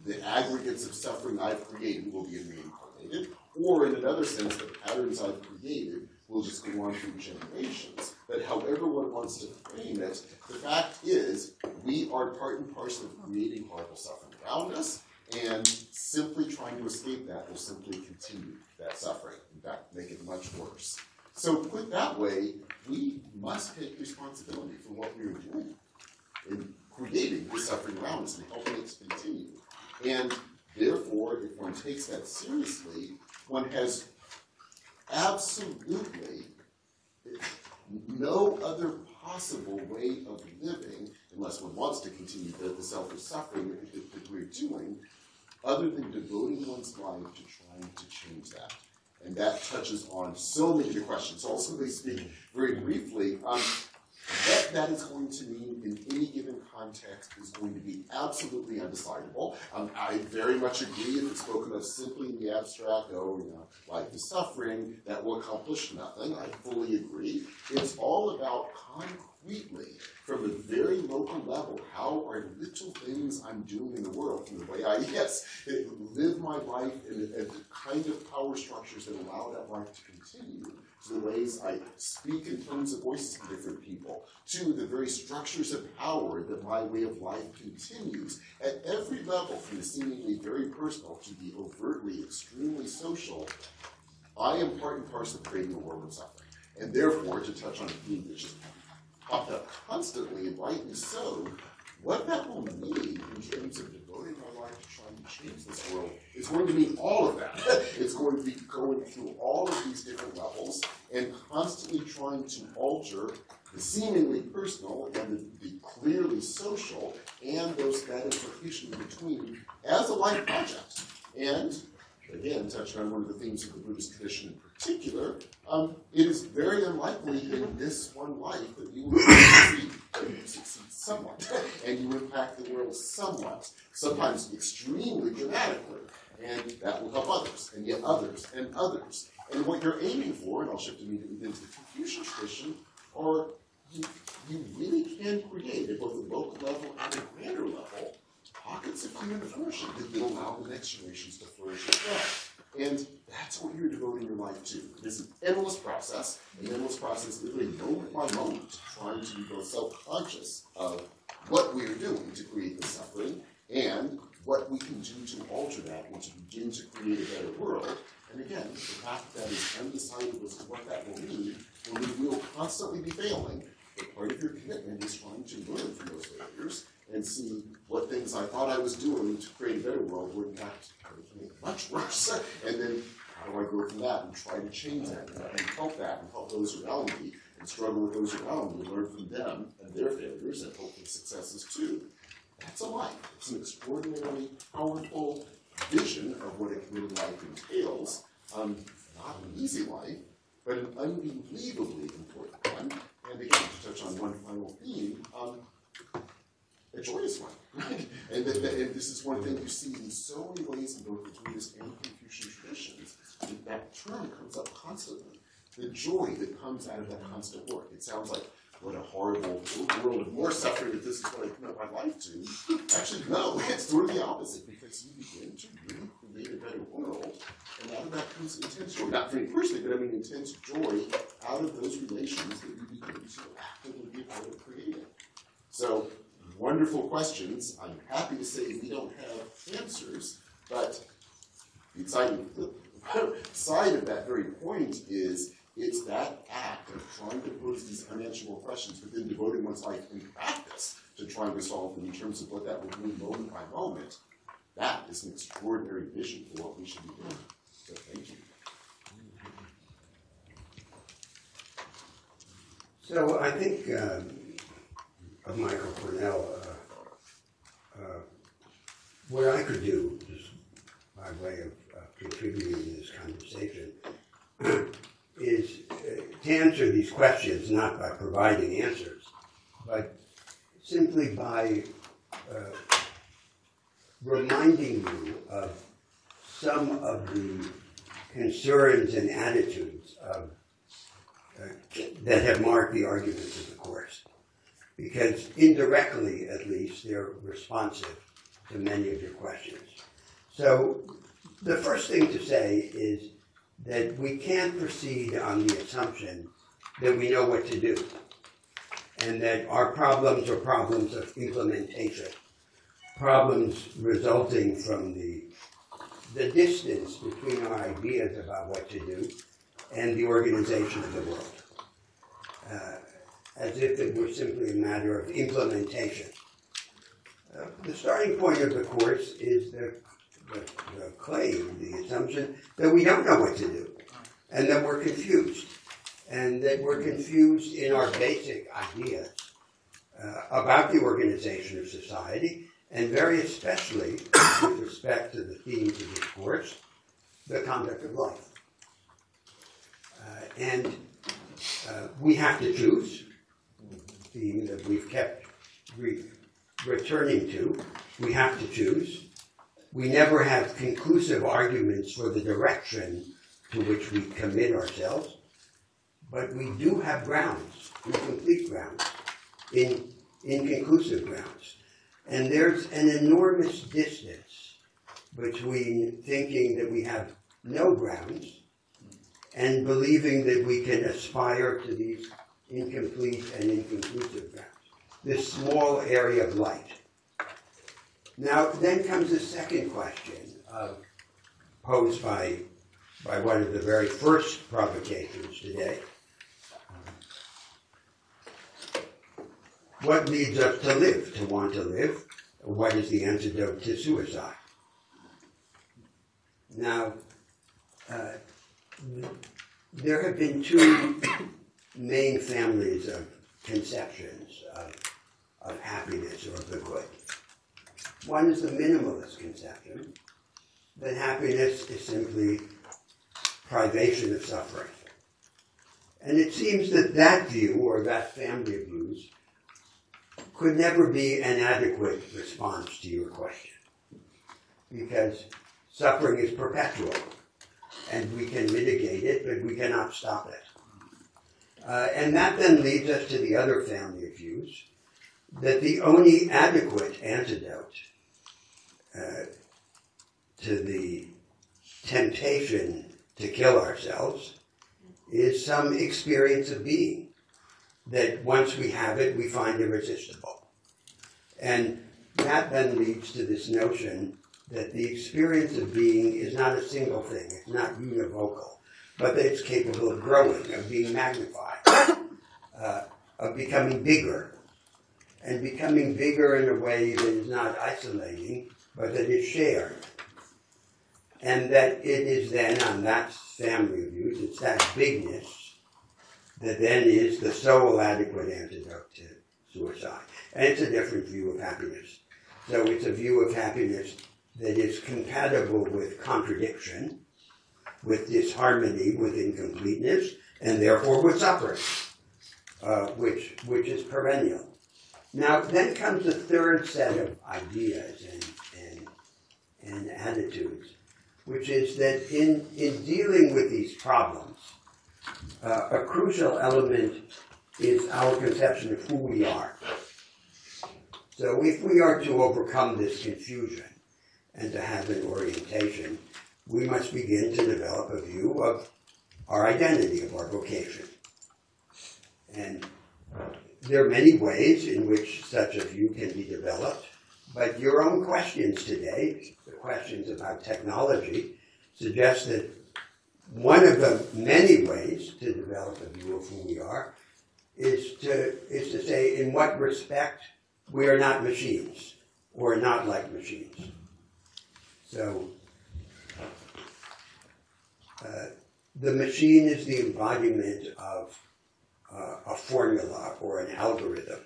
the aggregates of suffering I've created will be reincarnated, or in another sense, the patterns I've created will just go on through generations. But however one wants to frame it, the fact is we are part and parcel of creating horrible suffering around us, and simply trying to escape that will simply continue that suffering. In fact, make it much worse. So put that way, we must take responsibility for what we are doing in creating the suffering us and helping it to continue. And therefore, if one takes that seriously, one has absolutely no other possible way of living, unless one wants to continue the, the selfish suffering that we're doing, other than devoting one's life to trying to change that. And that touches on so many of the questions. So I'll simply speak very briefly. Um, what that is going to mean in any given context is going to be absolutely undecidable. Um, I very much agree if it's spoken of simply in the abstract, oh, you know, life is suffering, that will accomplish nothing. I fully agree. It's all about concretely, from a very local level, how are little things I'm doing in the world, from the way I, <laughs> yes, live my life and the kind of power structures that allow that life to continue to the ways I speak in terms of voices of different people, to the very structures of power that my way of life continues. At every level, from the seemingly very personal to the overtly extremely social, I am part and parcel of creating a world of suffering. And therefore, to touch on a theme that just popped up constantly, rightly so, what that will mean in terms of devoting my life to trying to change this world is going to mean all of that. <laughs> it's going to be going through all of these different levels and constantly trying to alter the seemingly personal and the, the clearly social and those that implication in between as a life project. And again, touching on one of the themes of the Buddhist tradition in particular, um, it is very unlikely in this one life that you will succeed, you succeed somewhat, <laughs> and you impact the world somewhat, sometimes extremely dramatically, and that will help others, and yet others, and others. And what you're aiming for, and I'll shift immediately into the Confucian tradition, are you, you really can create at both the local level and the grander level pockets of human flourishing that will allow the next generations to flourish as well. And that's what you're devoting your life to. It is an endless process, an endless process literally moment by moment, trying to be both self-conscious of what we are doing to create the suffering and what we can do to alter that and to begin to create a better world. And again, the fact that is undecided as to what that will mean, and we will constantly be failing, but part of your commitment is trying to learn from those failures and see what things I thought I was doing to create a better world were in fact much worse. <laughs> and then how do I grow from that and try to change that and help that and help those around me and struggle with those around me and learn from them and their failures and hopefully successes too. That's a life. It's an extraordinarily powerful vision of what a committed life entails. Um, not an easy life, but an unbelievably important one. And again, to touch on one final theme, um, a joyous one. <laughs> And, and this is one thing you see in so many ways in both the Buddhist and Confucian traditions. That, that term comes up constantly. The joy that comes out of that constant work. It sounds like what a horrible world of more suffering if this is what I commit my life to. Actually, no, <laughs> it's sort of the opposite because you begin to really create a better world, and out of that comes intense joy. Not for me personally, but I mean intense joy out of those relations that you begin to actively be part of creating. So, wonderful questions. I'm happy to say we don't have answers, but the exciting <laughs> side of that very point is it's that act of trying to pose these unanswerable questions, but then devoting one's life in practice to trying to solve them in terms of what that will mean moment by moment. That is an extraordinary vision for what we should be doing. So thank you. So I think um, of Michael Cornel, uh, uh, what I could do, just by way of uh, contributing to this conversation, <clears throat> is uh, to answer these questions not by providing answers, but simply by uh, reminding you of some of the concerns and attitudes of, uh, that have marked the arguments of the course. Because indirectly, at least, they're responsive to many of your questions. So, the first thing to say is that we can't proceed on the assumption that we know what to do and that our problems are problems of implementation, problems resulting from the, the distance between our ideas about what to do and the organization of the world, uh, as if it were simply a matter of implementation. Uh, the starting point of the course is the the, the claim, the assumption that we don't know what to do, and that we're confused, and that we're confused in our basic ideas uh, about the organization of society, and very especially with respect to the themes of this course, the conduct of life. Uh, and uh, we have to choose. Theme that we've kept re- returning to. We have to choose. We never have conclusive arguments for the direction to which we commit ourselves, but we do have grounds, incomplete grounds, in, inconclusive grounds. And there's an enormous distance between thinking that we have no grounds and believing that we can aspire to these incomplete and inconclusive. This small area of light. Now, then comes the second question uh, posed by, by one of the very first provocations today. What leads us to live, to want to live? What is the antidote to suicide? Now, uh, there have been two main families of conceptions of, of happiness or of the good. One is the minimalist conception that happiness is simply privation of suffering. And it seems that that view, or that family of views, could never be an adequate response to your question. Because suffering is perpetual, and we can mitigate it, but we cannot stop it. Uh, and that then leads us to the other family of views that the only adequate antidote uh, to the temptation to kill ourselves is some experience of being that once we have it, we find irresistible. And that then leads to this notion that the experience of being is not a single thing, it's not univocal, but that it's capable of growing, of being magnified, uh, of becoming bigger, and becoming bigger in a way that is not isolating, but that is shared. And that it is then, on that family of views, it's that bigness that then is the sole adequate antidote to suicide. And it's a different view of happiness. So it's a view of happiness that is compatible with contradiction, with disharmony, with incompleteness, and therefore with suffering, uh, which, which is perennial. Now, then comes the third set of ideas and, and, and attitudes, which is that in, in dealing with these problems, uh, a crucial element is our conception of who we are. So if we are to overcome this confusion and to have an orientation, we must begin to develop a view of our identity, of our vocation. And there are many ways in which such a view can be developed, but your own questions today, the questions about technology, suggest that one of the many ways to develop a view of who we are is to, is to say in what respect we are not machines or not like machines. So, uh, the machine is the embodiment of uh, a formula or an algorithm.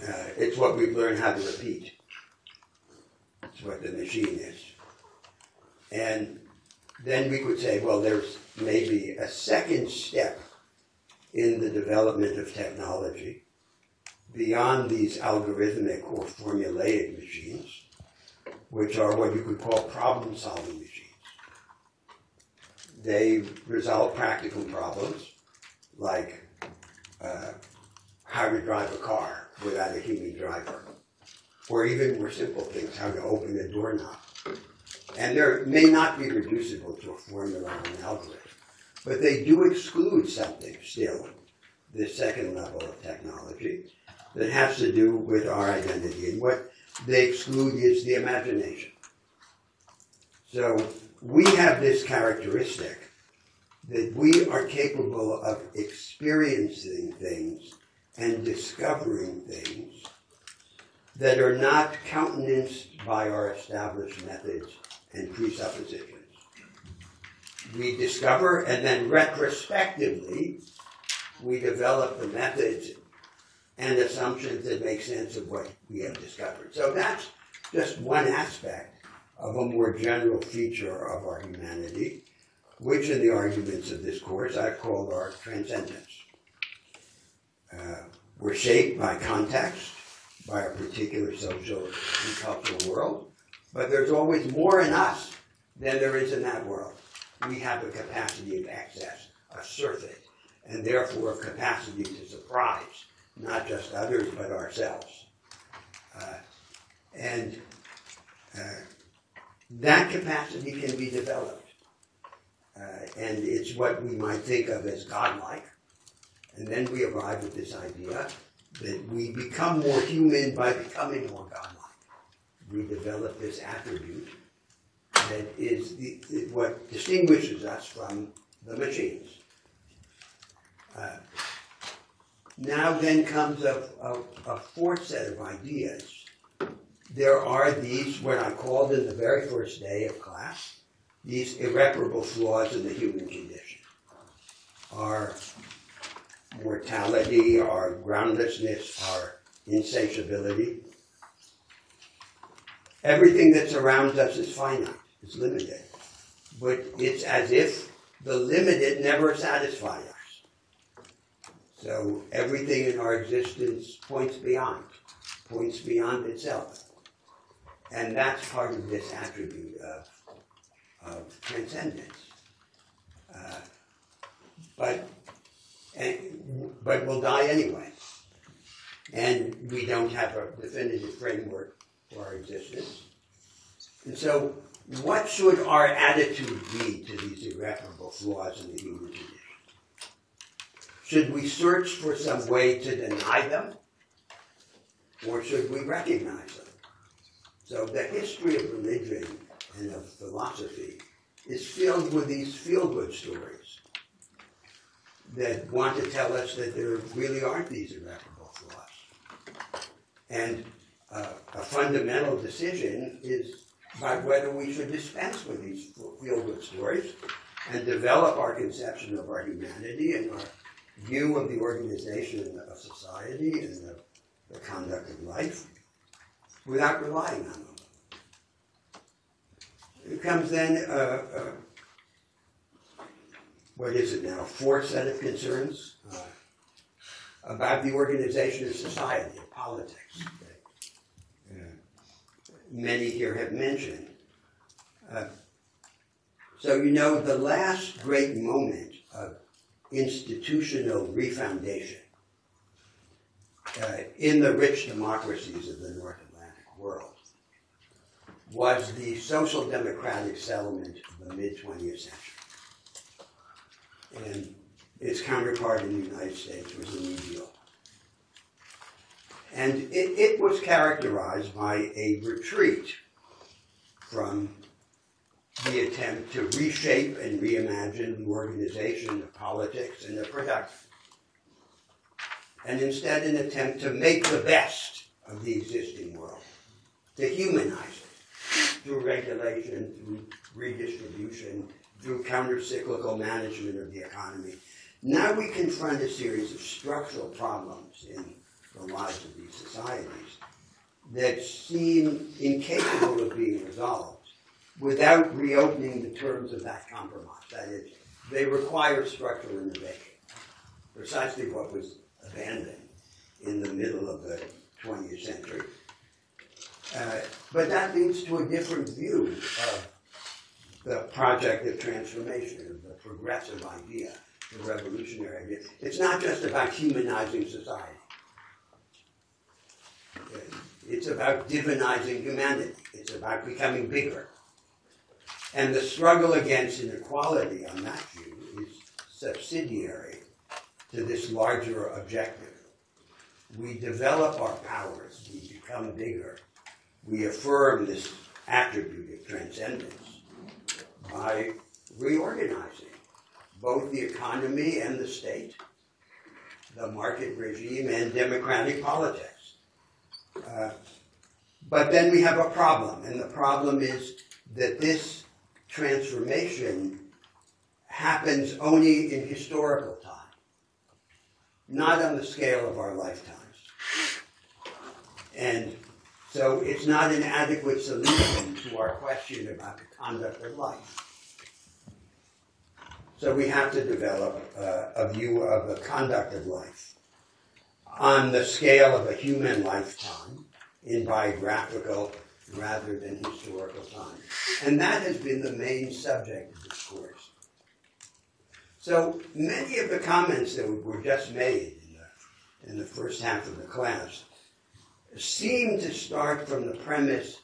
Uh, it's what we've learned how to repeat. It's what the machine is. And then we could say, well, there's maybe a second step in the development of technology beyond these algorithmic or formulaic machines, which are what you could call problem solving machines. They resolve practical problems like uh, how to drive a car without a human driver, or even more simple things, how to open a doorknob. And they may not be reducible to a formula or an algorithm, but they do exclude something still, the second level of technology, that has to do with our identity. And what they exclude is the imagination. So we have this characteristic that we are capable of experiencing things and discovering things that are not countenanced by our established methods and presuppositions. We discover and then retrospectively we develop the methods and assumptions that make sense of what we have discovered. So that's just one aspect of a more general feature of our humanity, which in the arguments of this course I call our transcendence. uh, we're shaped by context, by a particular social and cultural world, but there's always more in us than there is in that world. We have a capacity of access, a surface, and therefore a capacity to surprise, not just others, but ourselves. Uh, and uh, that capacity can be developed. Uh, and it's what we might think of as godlike. And then we arrive at this idea that we become more human by becoming more godlike. We develop this attribute that is the, what distinguishes us from the machines. Uh, now then comes a, a, a fourth set of ideas. There are these, what I called in the very first day of class, these irreparable flaws in the human condition. Our mortality, our groundlessness, our insatiability. Everything that surrounds us is finite, it's limited. But it's as if the limited never satisfy us. So everything in our existence points beyond, points beyond itself. And that's part of this attribute of, of transcendence. Uh, but, and, but we'll die anyway. And we don't have a definitive framework for our existence. And so, what should our attitude be to these irreparable flaws in the human condition? Should we search for some way to deny them? Or should we recognize them? So the history of religion and of philosophy is filled with these feel-good stories that want to tell us that there really aren't these irreparable flaws. And uh, a fundamental decision is about whether we should dispense with these feel-good stories and develop our conception of our humanity and our view of the organization of society and the, the conduct of life without relying on them. It comes then, uh, uh, what is it now, fourth set of concerns uh, about the organization of society, of politics. that, uh, many here have mentioned. Uh, so, you know, the last great moment of institutional refoundation uh, in the rich democracies of the North Atlantic world was the social democratic settlement of the mid 20th century. And its counterpart in the United States was the New Deal. And it, it was characterized by a retreat from the attempt to reshape and reimagine the organization of politics and the production. And instead, an attempt to make the best of the existing world, to humanize it through regulation, through redistribution, through counter-cyclical management of the economy. Now we confront a series of structural problems in the lives of these societies that seem incapable of being resolved without reopening the terms of that compromise. That is, they require structural innovation, precisely what was abandoned in the middle of the 20th century. Uh, but that leads to a different view of the project of transformation, of the progressive idea, the revolutionary idea. It's not just about humanizing society. It's about divinizing humanity. It's about becoming bigger. And the struggle against inequality on that view is subsidiary to this larger objective. We develop our powers, we become bigger, we affirm this attribute of transcendence by reorganizing both the economy and the state, the market regime, and democratic politics. Uh, but then we have a problem, and the problem is that this transformation happens only in historical time, not on the scale of our lifetimes. And so it's not an adequate solution to our question about the conduct of life. So we have to develop uh, a view of the conduct of life. on the scale of a human lifetime in biographical rather than historical time. And that has been the main subject of this course. So many of the comments that were just made in the, in the first half of the class seem to start from the premise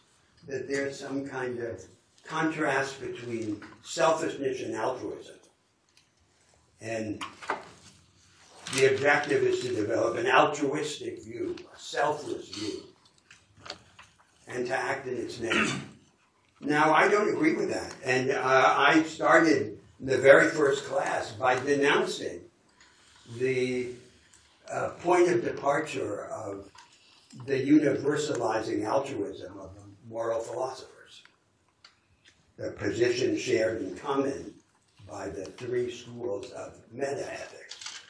that there's some kind of contrast between selfishness and altruism. And the objective is to develop an altruistic view, a selfless view, and to act in its name. Now, I don't agree with that. And uh, I started the very first class by denouncing the uh, point of departure of the universalizing altruism of the moral philosophers, the position shared in common by the three schools of meta-ethics.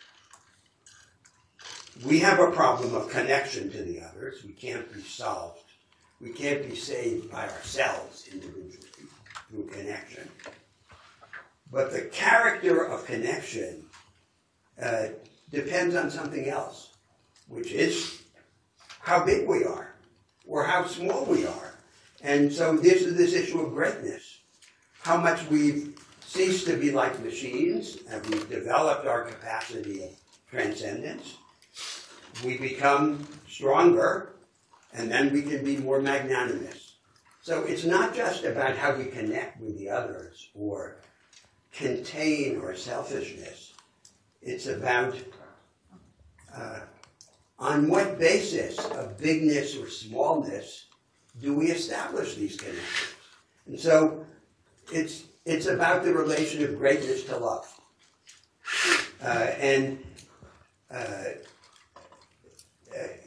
We have a problem of connection to the others. We can't be solved. We can't be saved by ourselves individually through connection. But the character of connection uh, depends on something else, which is how big we are or how small we are. And so this is this issue of greatness, how much we've ceased to be like machines and we've developed our capacity transcendence. We become stronger and then we can be more magnanimous. So it's not just about how we connect with the others or contain our selfishness. It's about uh, on what basis of bigness or smallness do we establish these connections? And so it's, it's about the relation of greatness to love. Uh, and uh, uh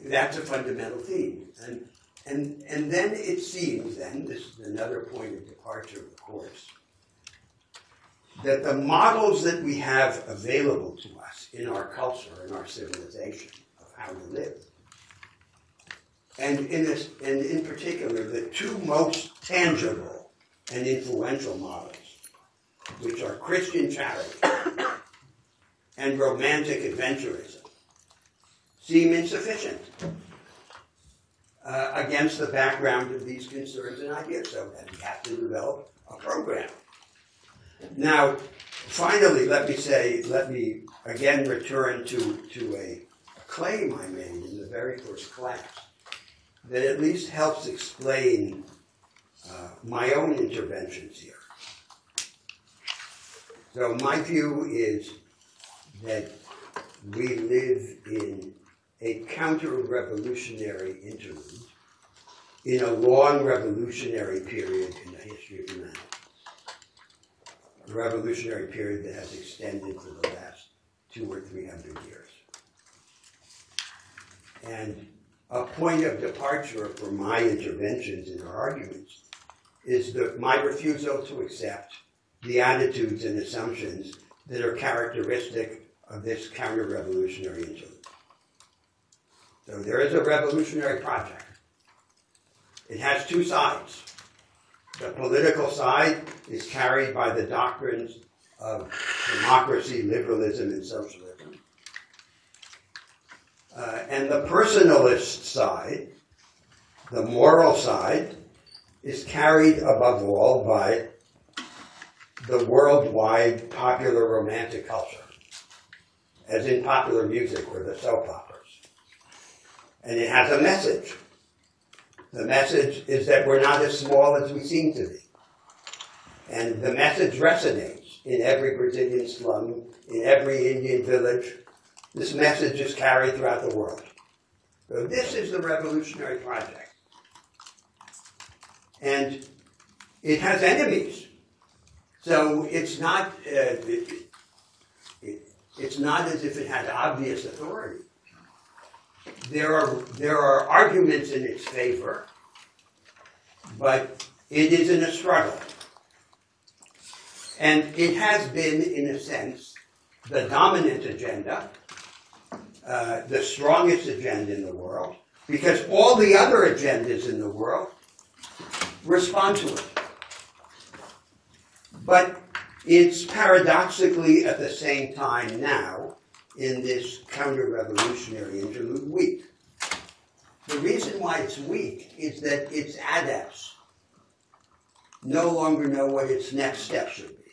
that's a fundamental theme. And, and, and then it seems, then, this is another point of departure of course, that the models that we have available to us in our culture, in our civilization, how to live, and in, this, and in particular, the two most tangible and influential models, which are Christian charity and romantic adventurism, seem insufficient uh, against the background of these concerns and ideas, so that we have to develop a program. Now, finally, let me say, let me again return to, to a claim I made in the very first class that at least helps explain uh, my own interventions here. So my view is that we live in a counter-revolutionary interlude in a long revolutionary period in the history of humanity a revolutionary period that has extended for the last two or three hundred years. And a point of departure for my interventions in our arguments is the, my refusal to accept the attitudes and assumptions that are characteristic of this counter-revolutionary interlude. So there is a revolutionary project. It has two sides. The political side is carried by the doctrines of democracy, liberalism, and socialism. Uh, and the personalist side, the moral side, is carried above all by the worldwide popular romantic culture, as in popular music or the soap operas. And it has a message. The message is that we're not as small as we seem to be. And the message resonates in every Brazilian slum, in every Indian village. This message is carried throughout the world. So this is the revolutionary project. And it has enemies. So it's not, uh, it, it, it's not as if it has obvious authority there are, there are arguments in its favor, but it is in a struggle. And it has been, in a sense, the dominant agenda, uh, the strongest agenda in the world, because all the other agendas in the world respond to it. But it's paradoxically at the same time now in this counter-revolutionary interlude weak. The reason why it's weak is that its adepts no longer know what its next step should be.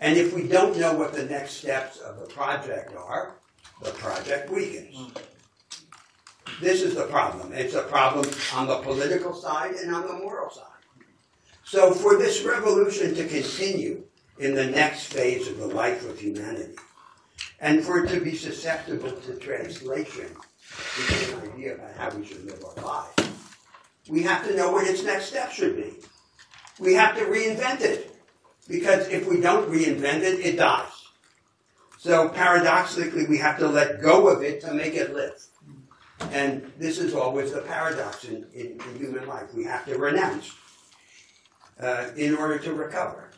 And if we don't know what the next steps of the project are, the project weakens. This is the problem. It's a problem on the political side and on the moral side. So for this revolution to continue in the next phase of the life of humanity, and for it to be susceptible to translation into an idea about how we should live our lives, we have to know what its next step should be. We have to reinvent it. Because if we don't reinvent it, it dies. So paradoxically, we have to let go of it to make it live. And this is always the paradox in, in, in human life. We have to renounce uh, in order to recover.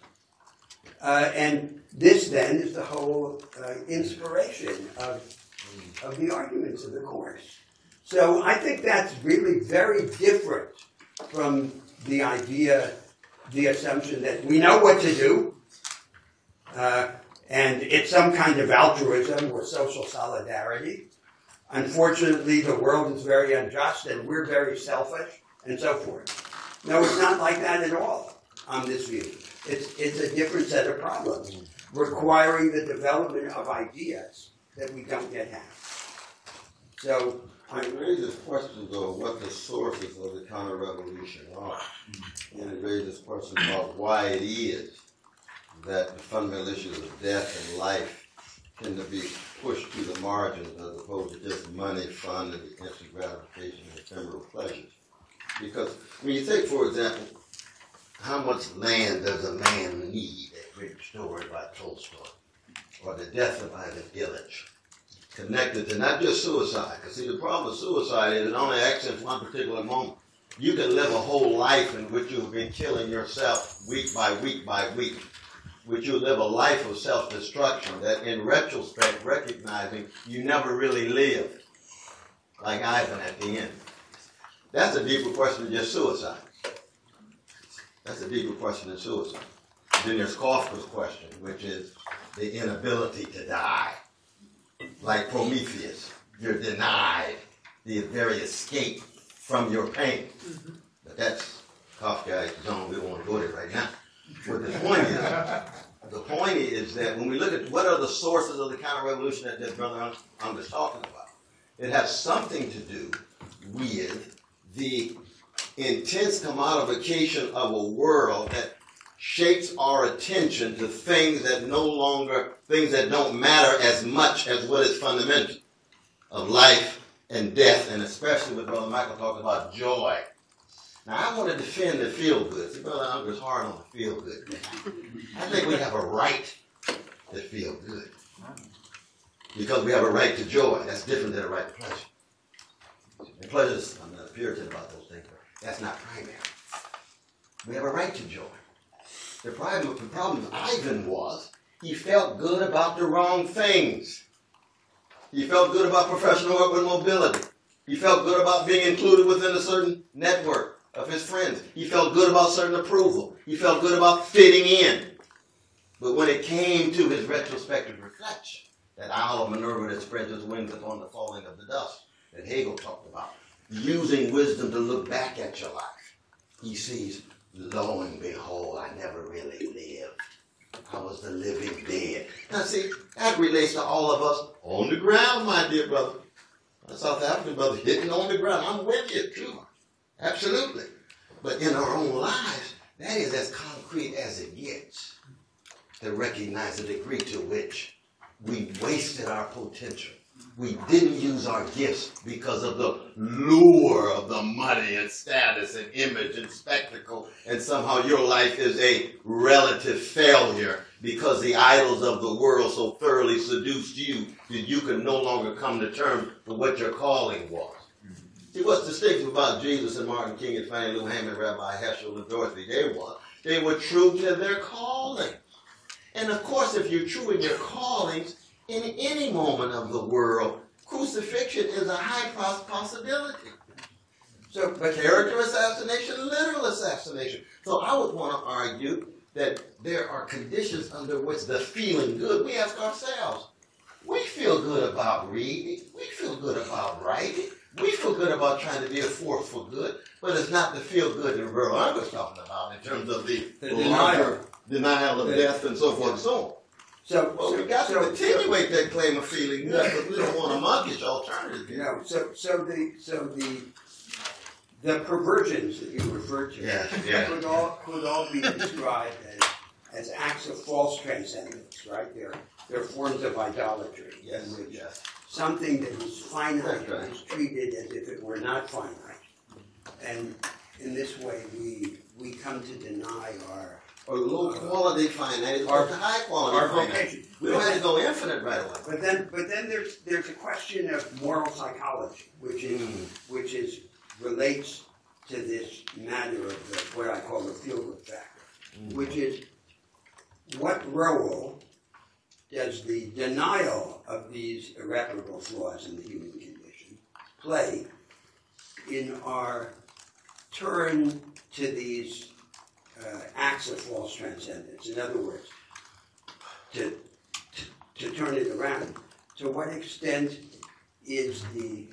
Uh, and this then is the whole uh, inspiration of, of the arguments of the course. So I think that's really very different from the idea the assumption that we know what to do, uh, and it's some kind of altruism or social solidarity. Unfortunately, the world is very unjust, and we're very selfish, and so forth. No, it's not like that at all on this view. It's, it's a different set of problems requiring the development of ideas that we don't yet have. So it raises questions of what the sources of the counter-revolution are. And it raises questions about why it is that the fundamental issues of death and life tend to be pushed to the margins as opposed to just money, fun, and instant gratification and ephemeral pleasures. Because when you take, for example, how much land does a man need, that great story by Tolstoy, or the death of Ivan Ilyich, connected to not just suicide. Because see, the problem with suicide is it only accents one particular moment. You can live a whole life in which you've been killing yourself week by week by week, which you live a life of self-destruction that in retrospect, recognizing you never really lived, like Ivan at the end. That's a deeper question than just suicide. That's a deeper question than suicide. Then there's Kafka's question, which is the inability to die like Prometheus. You're denied the very escape from your pain. Mm-hmm. But that's Kafka's zone. We don't want to go there right now. But the point is, the point is that when we look at what are the sources of the counter-revolution that, that Brother I'm just talking about, it has something to do with the intense commodification of a world that shapes our attention to things that no longer, things that don't matter as much as what is fundamental of life and death, and especially what Brother Michael talked about joy. Now, I want to defend the feel good. Brother Unger's hard on the feel good. I think we have a right to feel good. Because we have a right to joy. That's different than a right to pleasure. And pleasure, I'm not a Puritan about those things, that's not primary. We have a right to joy. The problem, the problem with Ivan was he felt good about the wrong things. He felt good about professional mobility. He felt good about being included within a certain network of his friends. He felt good about certain approval. He felt good about fitting in. But when it came to his retrospective reflection, that owl of Minerva that spreads its wings upon the falling of the dust, that Hegel talked about, using wisdom to look back at your life, he sees lo and behold, I never really lived. I was the living dead. Now, see, that relates to all of us on the ground, my dear brother. A South African brother hitting on the ground. I'm with you, too. Absolutely. But in our own lives, that is as concrete as it gets to recognize the degree to which we wasted our potential we didn't use our gifts because of the lure of the money and status and image and spectacle, and somehow your life is a relative failure because the idols of the world so thoroughly seduced you that you could no longer come to terms with what your calling was. See, what's distinctive about Jesus and Martin King and Fannie Lou Hamer, Rabbi Heschel, and Dorothy Day was they were true to their calling. And of course, if you're true in your callings, in any moment of the world, crucifixion is a high possibility. So, character assassination, literal assassination. So, I would want to argue that there are conditions under which the feeling good, we ask ourselves, We feel good about reading. We feel good about writing. We feel good about trying to be a force for good, but it's not the feel good that Earl I was talking about in terms of the, The denial. denial of death and so forth and so on. So, Well, so- we got to so- attenuate that claim of feeling good, but we don't want a monkish alternative. You know, so, so the, so the, the perversions that you referred to Yeah, yeah. could all, could all be described as, as acts of false transcendence, right? They're, they're forms of idolatry. Yes, in which yes. Something that is finite right. is treated as if it were not finite. And in this way, we, we come to deny our. Or low uh, quality finite as Our- high quality our finite. vocation. We don't have to go infinite right away. But then, but then there's there's a question of moral psychology, which is mm. which is relates to this matter of the, what I call the feel good factor, mm. which is what role does the denial of these irreparable flaws in the human condition play in our turn to these uh, acts of false transcendence? In other words, to to turn it around. To what extent is the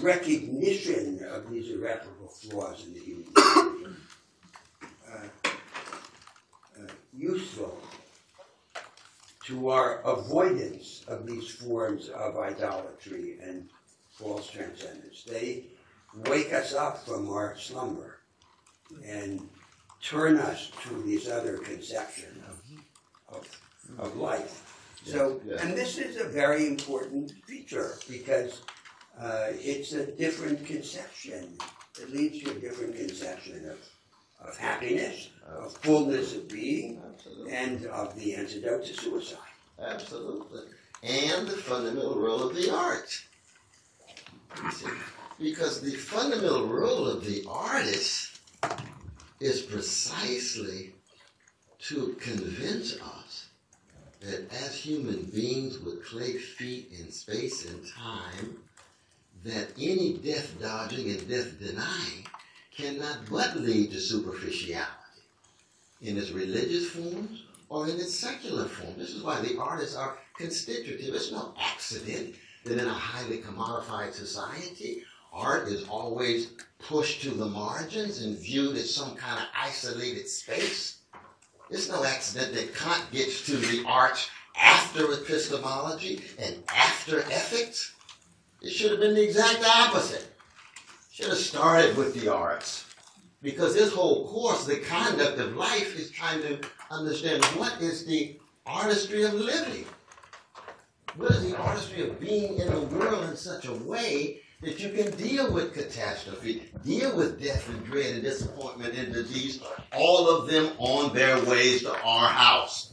recognition of these irreparable flaws in the human condition uh, uh, useful to our avoidance of these forms of idolatry and false transcendence? They wake us up from our slumber and turn us to this other conception of, of, of life. So, and this is a very important feature because uh, it's a different conception. It leads to a different conception of, of happiness, of fullness of being, and of the antidote to suicide. Absolutely. And the fundamental role of the art. Because the fundamental role of the artist is precisely to convince us that as human beings with clay feet in space and time, that any death dodging and death denying cannot but lead to superficiality in its religious forms or in its secular form. This is why the artists are constitutive. It's no accident that in a highly commodified society, art is always pushed to the margins and viewed as some kind of isolated space. It's no accident that Kant gets to the arts after epistemology and after ethics. It should have been the exact opposite. Should have started with the arts. Because this whole course, the conduct of life, is trying to understand what is the artistry of living. What is the artistry of being in the world in such a way that you can deal with catastrophe, deal with death and dread and disappointment and disease, all of them on their ways to our house.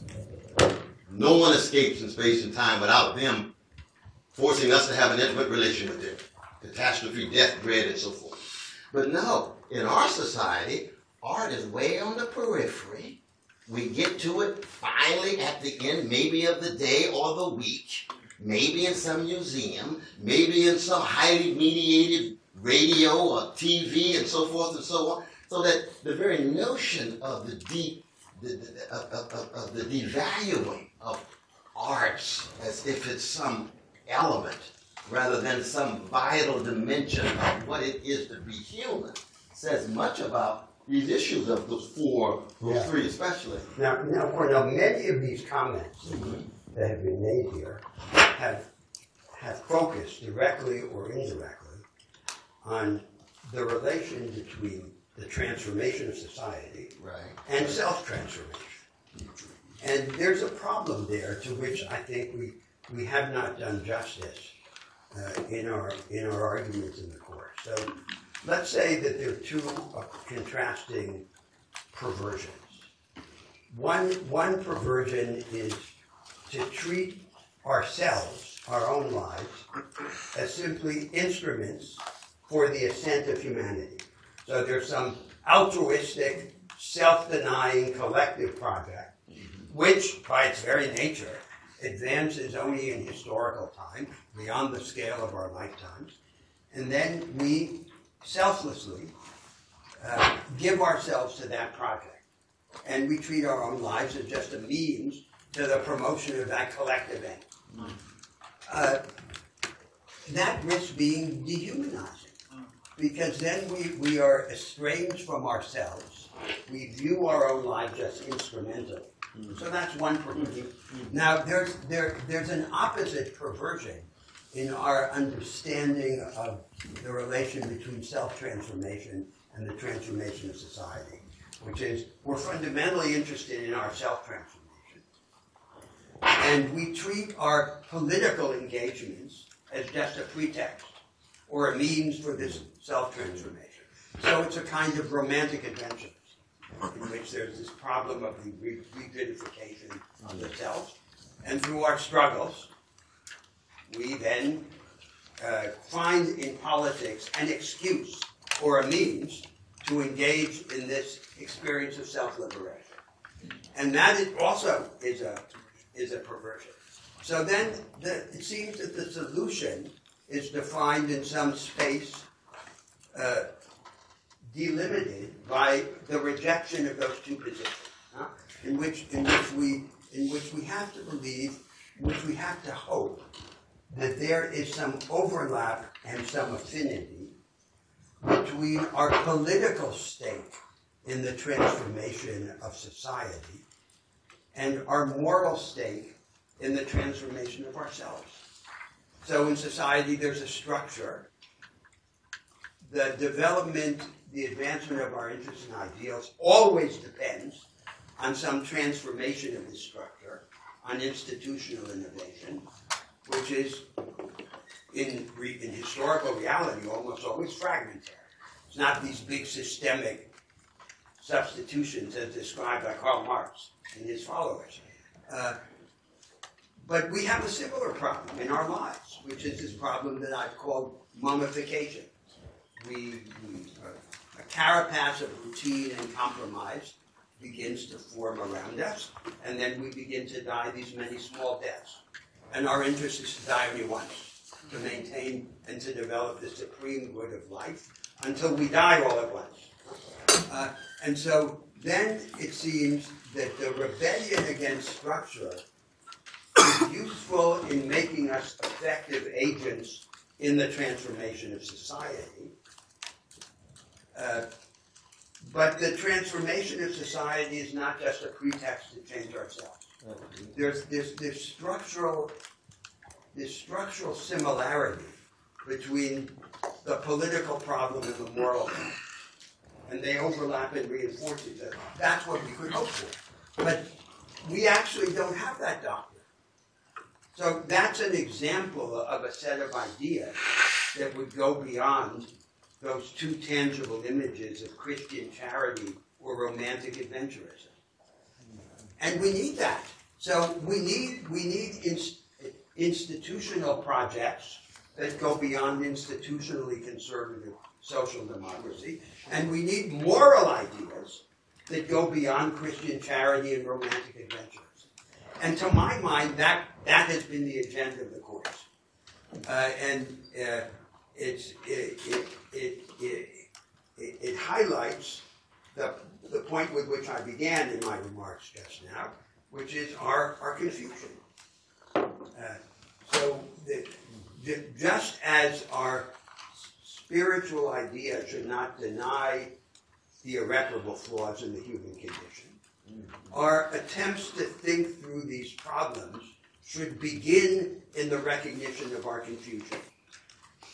No one escapes in space and time without them forcing us to have an intimate relation with them. Catastrophe, death, dread, and so forth. But no, in our society, art is way on the periphery. We get to it finally at the end, maybe of the day or the week, maybe in some museum, maybe in some highly mediated radio or TV and so forth and so on. So that the very notion of the deep, the, the, of, of, of the devaluing of arts as if it's some element rather than some vital dimension of what it is to be human says much about these issues of those four, those Yeah. three especially. Now, now, Cornel, many of these comments that have been made here have have focused directly or indirectly on the relation between the transformation of society Right. and self-transformation. And there's a problem there to which I think we, we have not done justice uh, in our in our arguments in the court. So let's say that there are two contrasting perversions. One one perversion is to treat ourselves, our own lives, as simply instruments for the ascent of humanity. So there's some altruistic, self-denying collective project, which by its very nature advances only in historical time, beyond the scale of our lifetimes, and then we selflessly uh, give ourselves to that project. And we treat our own lives as just a means to the promotion of that collective end. uh, that risks being dehumanizing. Because then we, we are estranged from ourselves. We view our own lives as instrumental. So that's one perversion. Now, there's, there, there's an opposite perversion in our understanding of the relation between self-transformation and the transformation of society, which is we're fundamentally interested in our self-transformation. And we treat our political engagements as just a pretext or a means for this self-transformation. So it's a kind of romantic adventure in which there's this problem of the re- revivification of the self. And through our struggles, we then uh, find in politics an excuse or a means to engage in this experience of self-liberation. And that also is a, is a perversion. So then the, it seems that the solution is defined in some space uh, delimited by the rejection of those two positions, huh? in which in which we in which we have to believe, in which we have to hope that there is some overlap and some affinity between our political stake in the transformation of society and our moral stake in the transformation of ourselves. So in society, there's a structure. The development, the advancement of our interests and ideals always depends on some transformation of this structure, on institutional innovation, which is, in, re, in historical reality, almost always fragmentary. It's not these big systemic substitutions as described by Karl Marx and his followers. Uh, but we have a similar problem in our lives, which is this problem that I've called mummification. We, we a carapace of routine and compromise begins to form around us, and then we begin to die these many small deaths. And our interest is to die only once, to maintain and to develop the supreme good of life until we die all at once. Uh, and so then it seems that the rebellion against structure is useful in making us effective agents in the transformation of society. Uh, but the transformation of society is not just a pretext to change ourselves. There's this, structural this structural similarity between the political problem and the moral problem. And they overlap and reinforce each other. That's what we could hope for. But we actually don't have that doctrine. So that's an example of a set of ideas that would go beyond those two tangible images of Christian charity or romantic adventurism. And we need that. So we need we need inst- institutional projects that go beyond institutionally conservative social democracy, and we need moral ideas that go beyond Christian charity and romantic adventures. And to my mind, that that has been the agenda of the course, uh, and uh, it's it it, it it it it highlights the the point with which I began in my remarks just now, which is our our confusion. Uh, so, the, the, just as our spiritual idea should not deny the irreparable flaws in the human condition, our attempts to think through these problems should begin in the recognition of our confusion.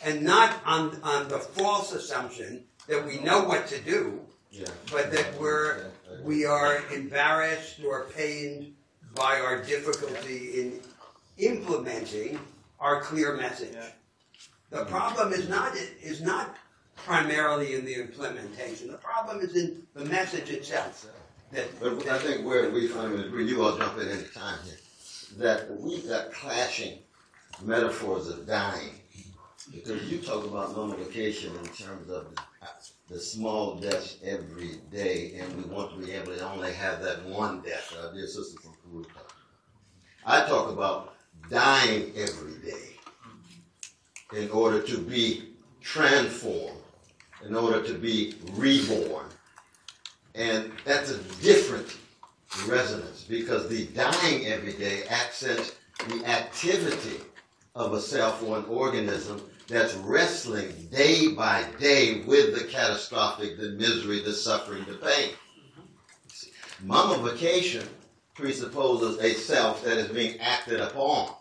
And not on, on the false assumption that we know what to do, Yeah. but that we're, we are embarrassed or pained by our difficulty in implementing our clear message. The problem is not is not primarily in the implementation. The problem is in the message itself. That, But I think where we find, when you all jump in any time here, that we've got clashing metaphors of dying. Because you talk about mummification in terms of the small deaths every day, and we want to be able to only have that one death. Our dear sister from Peru. I talk about dying every day in order to be transformed, in order to be reborn. And that's a different resonance because the dying every day accents the activity of a self or an organism that's wrestling day by day with the catastrophic, the misery, the suffering, the pain. Mummification presupposes a self that is being acted upon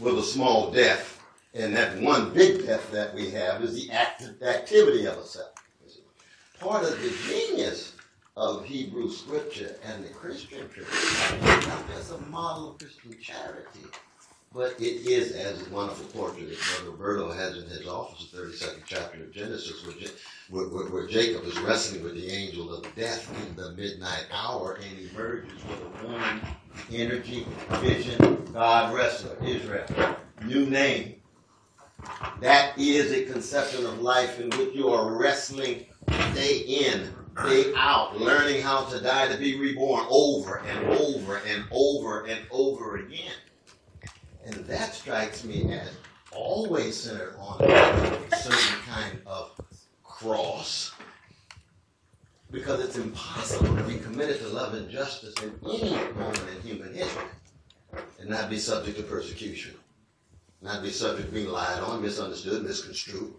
with a small death. And that one big death that we have is the act- activity of a self. Part of the genius of Hebrew scripture and the Christian tradition is a model of Christian charity, but it is, as a wonderful portrait that Brother Roberto has in his office, the 32nd chapter of Genesis, where, where, where, Jacob is wrestling with the angel of death in the midnight hour and emerges with a woman, energy, vision, God wrestler, Israel. New name. That is a conception of life in which you are wrestling day in, day out, learning how to die to be reborn over and over and over and over again. And that strikes me as always centered on a certain kind of cross. Because it's impossible to be committed to love and justice in any moment in human history and not be subject to persecution, not be subject to being lied on, misunderstood, misconstrued.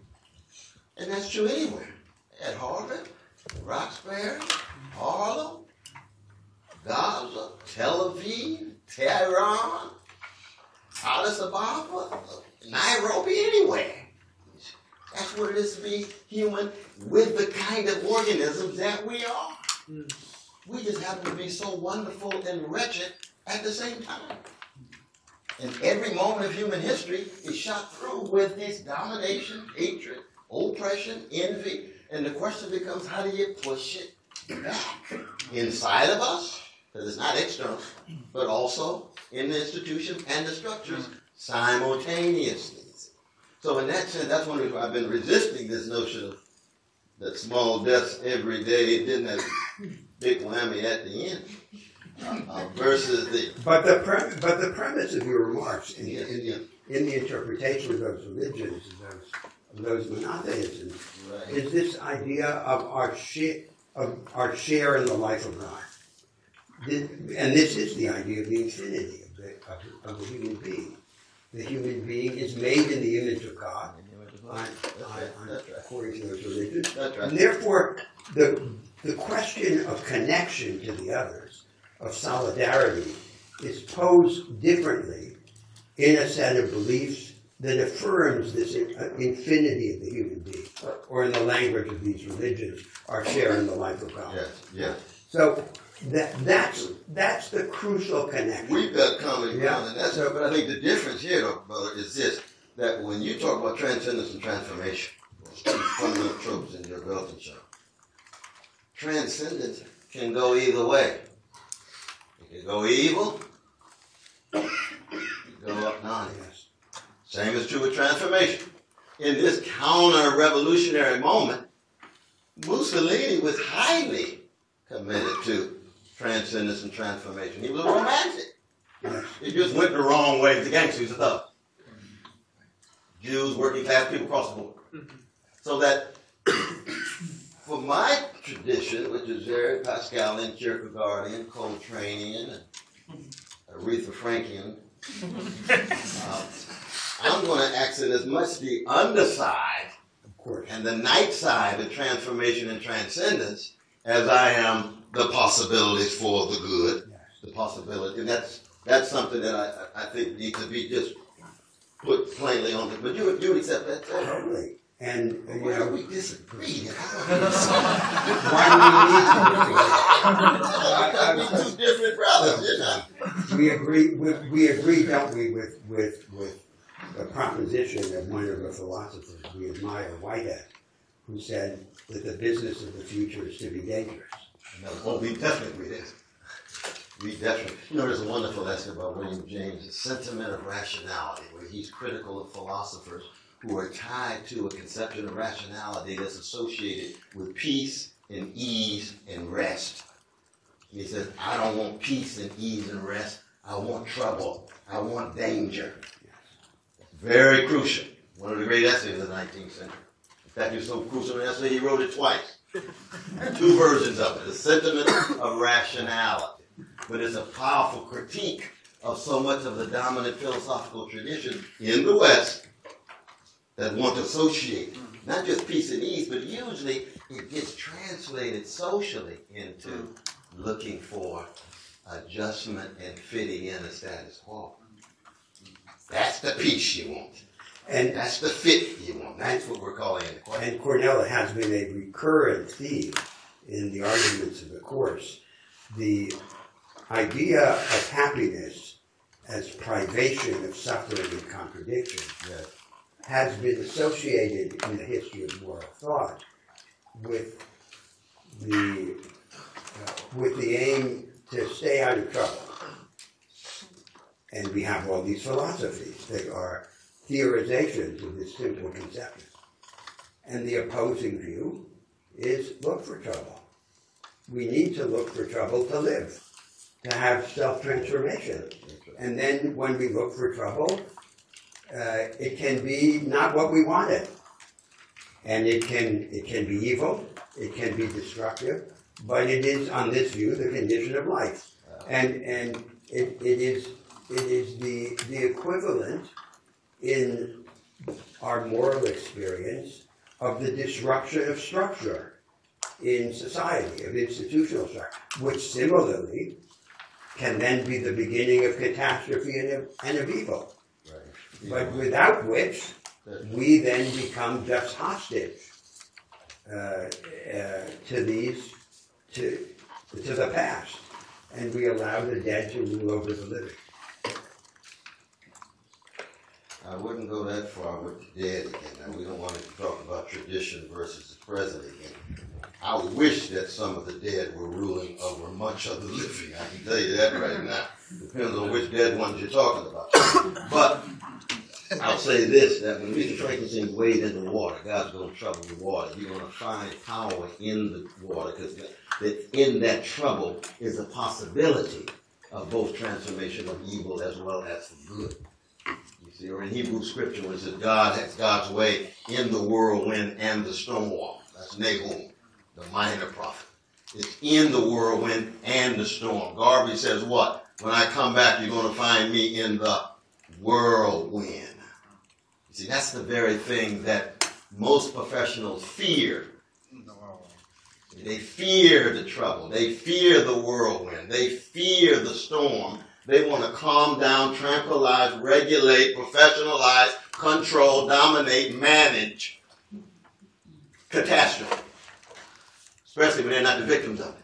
And that's true anywhere. At Harvard, Roxbury, Harlem, Gaza, Tel Aviv, Tehran, Addis Ababa, Nairobi, anywhere. That's what it is to be human with the kind of organisms that we are. We just happen to be so wonderful and wretched at the same time. And every moment of human history is shot through with this domination, hatred, oppression, envy. And the question becomes how do you push it back inside of us? Because it's not external, but also in the institutions and the structures simultaneously. So in that sense, that's one reason why I've been resisting this notion of that small deaths every day and then that big whammy at the end. Uh, uh, versus the But the pre- but the premise of your remarks in, in, the, in the interpretation of those religions, of those, of those monotheisms, is this idea of our share of our share in the life of God. This, and this is the idea of the infinity of the, of, of the human being. The human being is made in the image of God, on, on, on, according to those religions. And therefore, the, the question of connection to the others, of solidarity, is posed differently in a set of beliefs that affirms this infinity of the human being, or in the language of these religions, our share in the life of God. Yes, yes. So that that's that's the crucial connection. We've got common Yeah. ground, and that's but I think the difference here, though, brother, is this: that when you talk about transcendence and transformation, two fundamental tropes in your Weltanschauung, transcendence can go either way. It can go evil, it can go up non. Same is true with transformation. In this counter-revolutionary moment, Mussolini was highly committed to transcendence and transformation. He was a romantic. He just went the wrong way as the gangsters and stuff. Jews, working class people across the board. So that <coughs> for my tradition, which is very Pascalian, Kierkegaardian, Coltranean, and Aretha Franklin, <laughs> uh, I'm going to accent as much the underside and the night side of transformation and transcendence as I am the possibilities for the good, the possibility. And that's that's something that I, I think needs to be just put plainly on the. But you you accept that? Totally. And you Where know, we disagree? <laughs> Why do we need <laughs> two different brothers? You know? we agree. We, we agree, don't we, with with with the proposition of one of the philosophers we admire, Whitehead, who said that the business of the future is to be dangerous. Well, we definitely did. We definitely. You know, there's a wonderful essay about William James, the sentiment of rationality, where he's critical of philosophers who are tied to a conception of rationality that's associated with peace and ease and rest. And he says, I don't want peace and ease and rest. I want trouble. I want danger. Very crucial. One of the great essays of the 19th century. In fact, it's so crucial an essay, he wrote it twice. Two versions of it. The sentiment of rationality. But it's a powerful critique of so much of the dominant philosophical tradition in the West that want to associate not just peace and ease, but usually it gets translated socially into looking for adjustment and fitting in a status quo. That's the peace you want. And that's the fit you want. That's what we're calling it. And Cornel has been a recurrent theme in the arguments of the course. The idea of happiness as privation of suffering and contradiction has been associated in the history of moral thought with the uh, with the aim to stay out of trouble. And we have all these philosophies that are theorizations of this simple conception. And the opposing view is look for trouble. We need to look for trouble to live, to have self transformation. And then when we look for trouble, uh, it can be not what we wanted. And it can, it can be evil, it can be destructive, but it is, on this view, the condition of life. And, and it, it is, it is the, the equivalent in our moral experience of the disruption of structure in society, of institutional structure, which similarly can then be the beginning of catastrophe and of, and of evil. But without which, we then become just hostage uh, uh, to these, to, to the past, and we allow the dead to rule over the living. I wouldn't go that far with the dead again. Now, we don't want to talk about tradition versus the present again. I wish that some of the dead were ruling over much of the living. I can tell you that right now. Depends on which dead ones you're talking about. But I'll say this: that when Mr. Frankenstein wade in the water, God's going to trouble the water. You're going to find power in the water because that in that trouble is a possibility of both transformation of evil as well as for good. Or in Hebrew scripture, when it says God has God's way in the whirlwind and the storm. That's Nahum, the minor prophet. It's in the whirlwind and the storm. Garvey says what? When I come back, you're going to find me in the whirlwind. You see, that's the very thing that most professionals fear. They fear the trouble. They fear the whirlwind. They fear the storm. They want to calm down, tranquilize, regulate, professionalize, control, dominate, manage catastrophe. Especially when they're not the victims of it.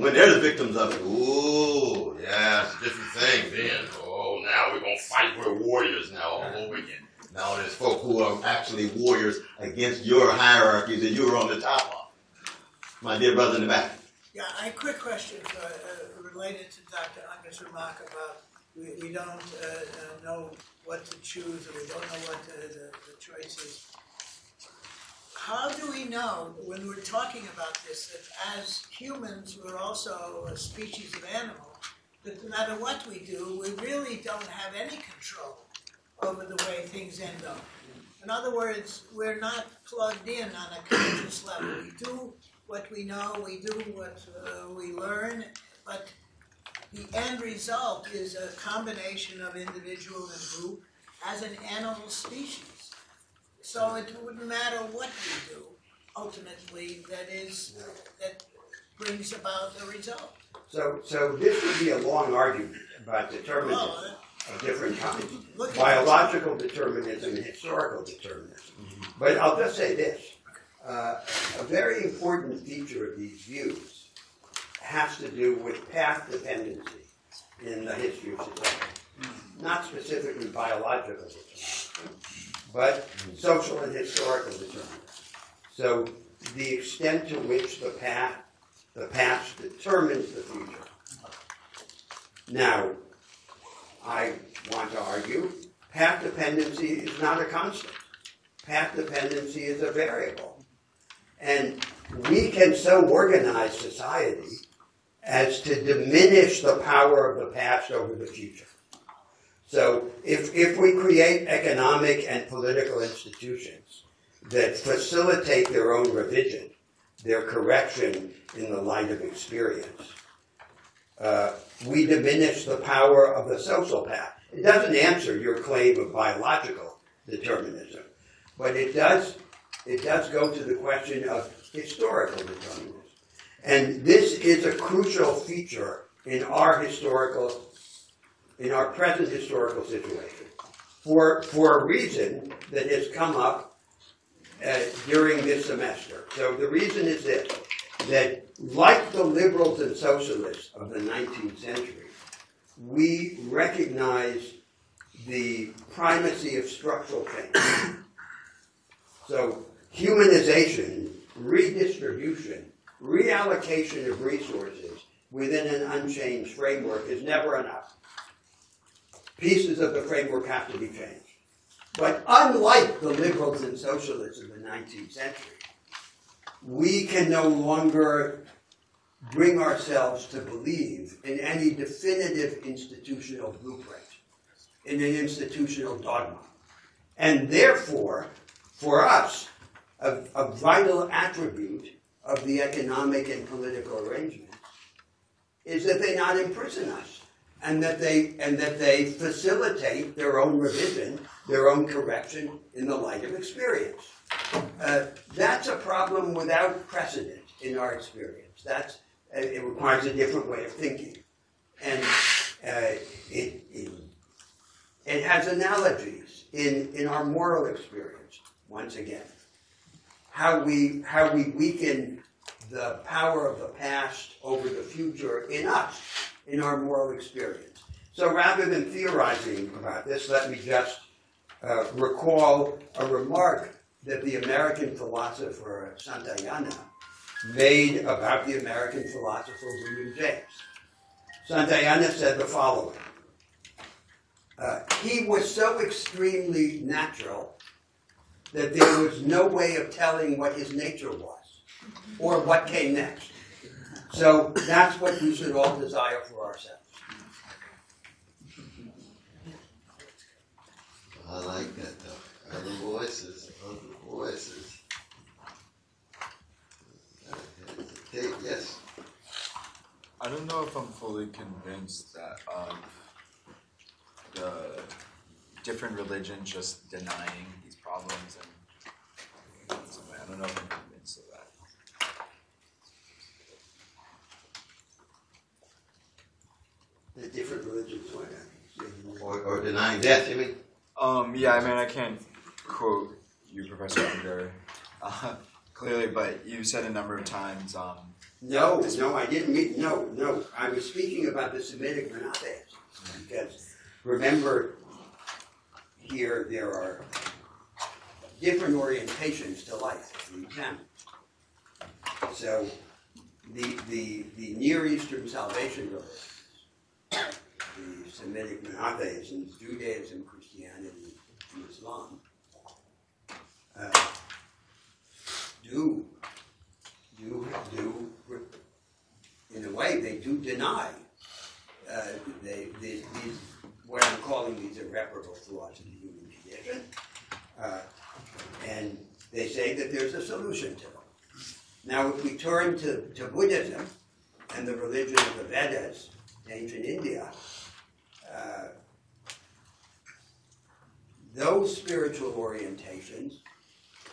When they're the victims of it, ooh, yeah, it's a different thing then. Oh, now we're going to fight. We're warriors now all over again. Now there's folk who are actually warriors against your hierarchy that you're on the top of. My dear brother in the back. Yeah, I quick question uh, uh, related to Dr. Unger's remark about we, we don't uh, uh, know what to choose or we don't know what the, the, the choice is. How do we know when we're talking about this that as humans we're also a species of animal that no matter what we do, we really don't have any control over the way things end up. In other words, we're not plugged in on a conscious level. We do what we know, we do what uh, we learn, but the end result is a combination of individual and group as an animal species. So it wouldn't matter what we do, ultimately, that is, that brings about the result. So, so this would be a long argument about determinism Well, of <laughs> different kinds, biological determinism and historical determinism. But I'll just say this: uh, a very important feature of these views has to do with path dependency in the history of society, not specifically biological but social and historical determinism. So the extent to which the path, the past determines the future. Now, I want to argue path dependency is not a constant. Path dependency is a variable. And we can so organize society as to diminish the power of the past over the future. So if, if we create economic and political institutions that facilitate their own revision, their correction in the light of experience, uh, we diminish the power of the social path. It doesn't answer your claim of biological determinism, but it does it does go to the question of historical determinism. And this is a crucial feature in our historical, in our present historical situation, for, for a reason that has come up uh, during this semester. So the reason is this, that like the liberals and socialists of the 19th century, we recognize the primacy of structural change. So humanization, redistribution, reallocation of resources within an unchanged framework is never enough. Pieces of the framework have to be changed. But unlike the liberals and socialists of the 19th century, we can no longer bring ourselves to believe in any definitive institutional blueprint, in an institutional dogma. And therefore, for us, a, a vital attribute of the economic and political arrangements is that they not imprison us and that they and that they facilitate their own revision, their own correction in the light of experience. Uh, that's a problem without precedent in our experience. That's uh, it requires a different way of thinking, and uh, it, it it has analogies in in our moral experience. Once again, how we how we weaken the power of the past over the future in us, in our moral experience. So rather than theorizing about this, let me just uh, recall a remark that the American philosopher Santayana made about the American philosopher William James. Santayana said the following uh, He was so extremely natural that there was no way of telling what his nature was or what came next. So that's what we should all desire for ourselves. I like that though. Other voices, other voices. Okay, yes. I don't know if I'm fully convinced that um, the different religions just denying these problems and I don't know if I'm convinced of that. The different religions, what? Or, or denying death, you mean? Um, yeah, I mean, I can't quote you, Professor Unger, uh, clearly, but you said a number of times. Um, No, no, I didn't mean, no, no. I was speaking about the Semitic monotheists. Because remember, here there are different orientations to life if we examine. So the, the, the Near Eastern salvation religions, the Semitic monotheisms, Judaism, Christianity, and Islam, uh, do, do, do, in a way, they do deny uh, they, they, these, what I'm calling these irreparable flaws in the human condition. Uh, and they say that there's a solution to them. Now, if we turn to, to Buddhism and the religion of the Vedas, ancient India, uh, those spiritual orientations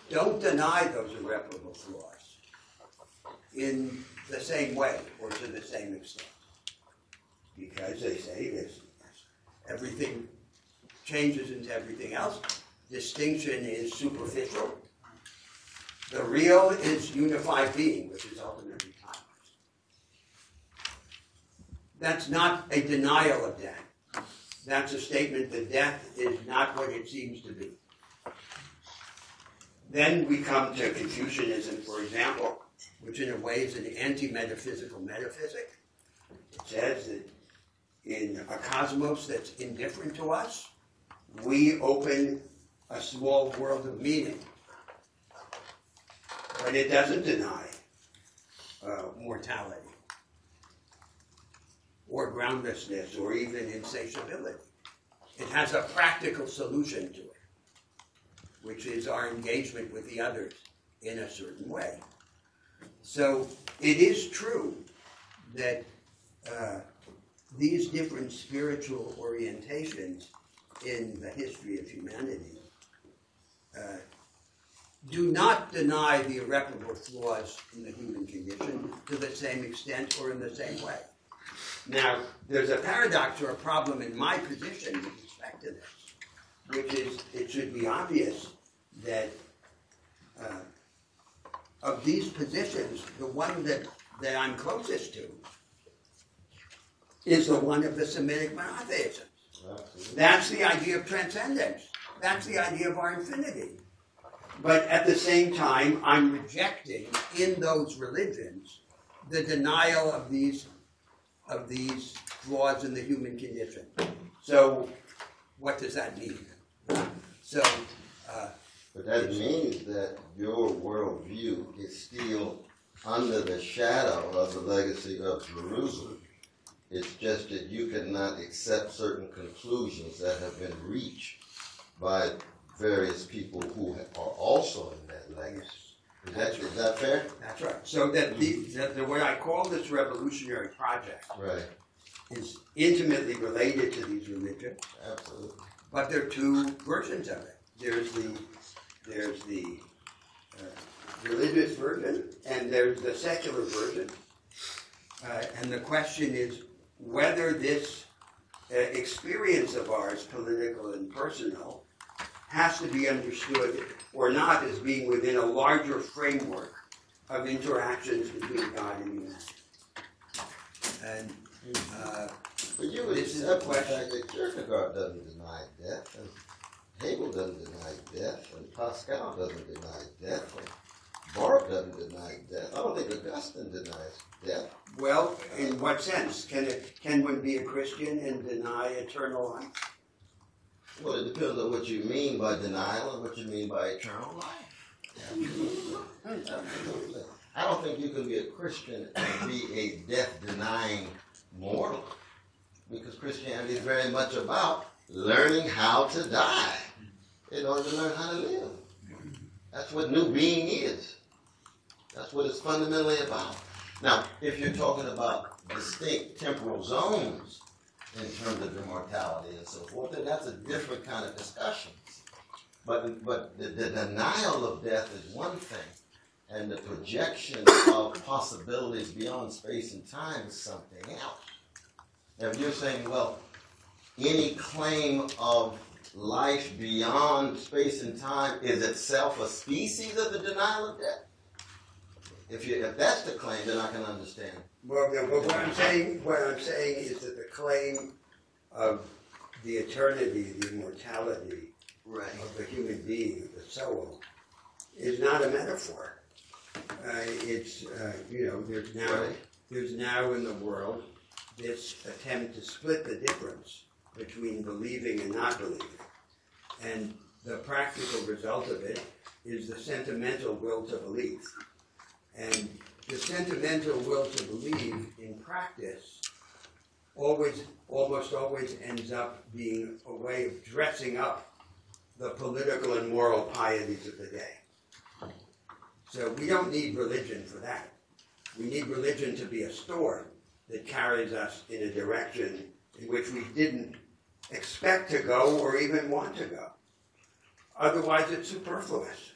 don't deny those irreparable flaws in the same way or to the same extent. Because they say this everything changes into everything else. Distinction is superficial. The real is unified being, which is ultimately timeless. That's not a denial of death. That's a statement that death is not what it seems to be. Then we come to Confucianism, for example, which in a way is an anti-metaphysical metaphysic. It says that in a cosmos that's indifferent to us, we open a small world of meaning. But it doesn't deny uh, mortality or groundlessness or even insatiability. It has a practical solution to it, which is our engagement with the others in a certain way. So it is true that uh, these different spiritual orientations in the history of humanity uh, do not deny the irreparable flaws in the human condition to the same extent or in the same way. Now, there's a paradox or a problem in my position with respect to this, which is it should be obvious that uh, of these positions, the one that, that I'm closest to is the one of the Semitic monotheism. That's the idea of transcendence. That's the idea of our infinity. But at the same time, I'm rejecting in those religions the denial of these of these flaws in the human condition. So, what does that mean? So, uh, But that means that your worldview is still under the shadow of the legacy of Jerusalem. It's just that you cannot accept certain conclusions that have been reached by various people who are also in that legacy. Is that, is that fair? That's right. So that the, that the what I call this revolutionary project Right. is intimately related to these religions. Absolutely. But there are two versions of it. There's the there's the uh, religious version and there's the secular version. Uh, and the question is whether this uh, experience of ours, political and personal, has to be understood or not as being within a larger framework of interactions between God and humanity. And uh, But you would this is accept the question. fact that Kierkegaard doesn't deny death, and Hegel doesn't deny death, and Pascal doesn't deny death, and Barth doesn't deny death. I don't think Augustine denies death. Well, in what sense? Can it can one be a Christian and deny eternal life? Well, it depends on what you mean by denial and what you mean by eternal life. Absolutely. <laughs> I don't think you can be a Christian and be a death-denying mortal, because Christianity is very much about learning how to die in order to learn how to live. That's what new being is. That's what it's fundamentally about. Now, if you're talking about distinct temporal zones in terms of immortality and so forth, then that's a different kind of discussion. But, but the, the denial of death is one thing, and the projection of possibilities beyond space and time is something else. If you're saying, well, any claim of life beyond space and time is itself a species of the denial of death. If you if that's the claim, then I can understand. Well, but what I'm saying, what I'm saying is that the claim of the eternity, the immortality of the human being, the soul, is not a metaphor. Uh, it's uh, you know, there's now there's now in the world this attempt to split the difference between believing and not believing, and the practical result of it is the sentimental will to believe. And the sentimental will to believe in practice always, almost always ends up being a way of dressing up the political and moral pieties of the day. So we don't need religion for that. We need religion to be a storm that carries us in a direction in which we didn't expect to go or even want to go. Otherwise, it's superfluous.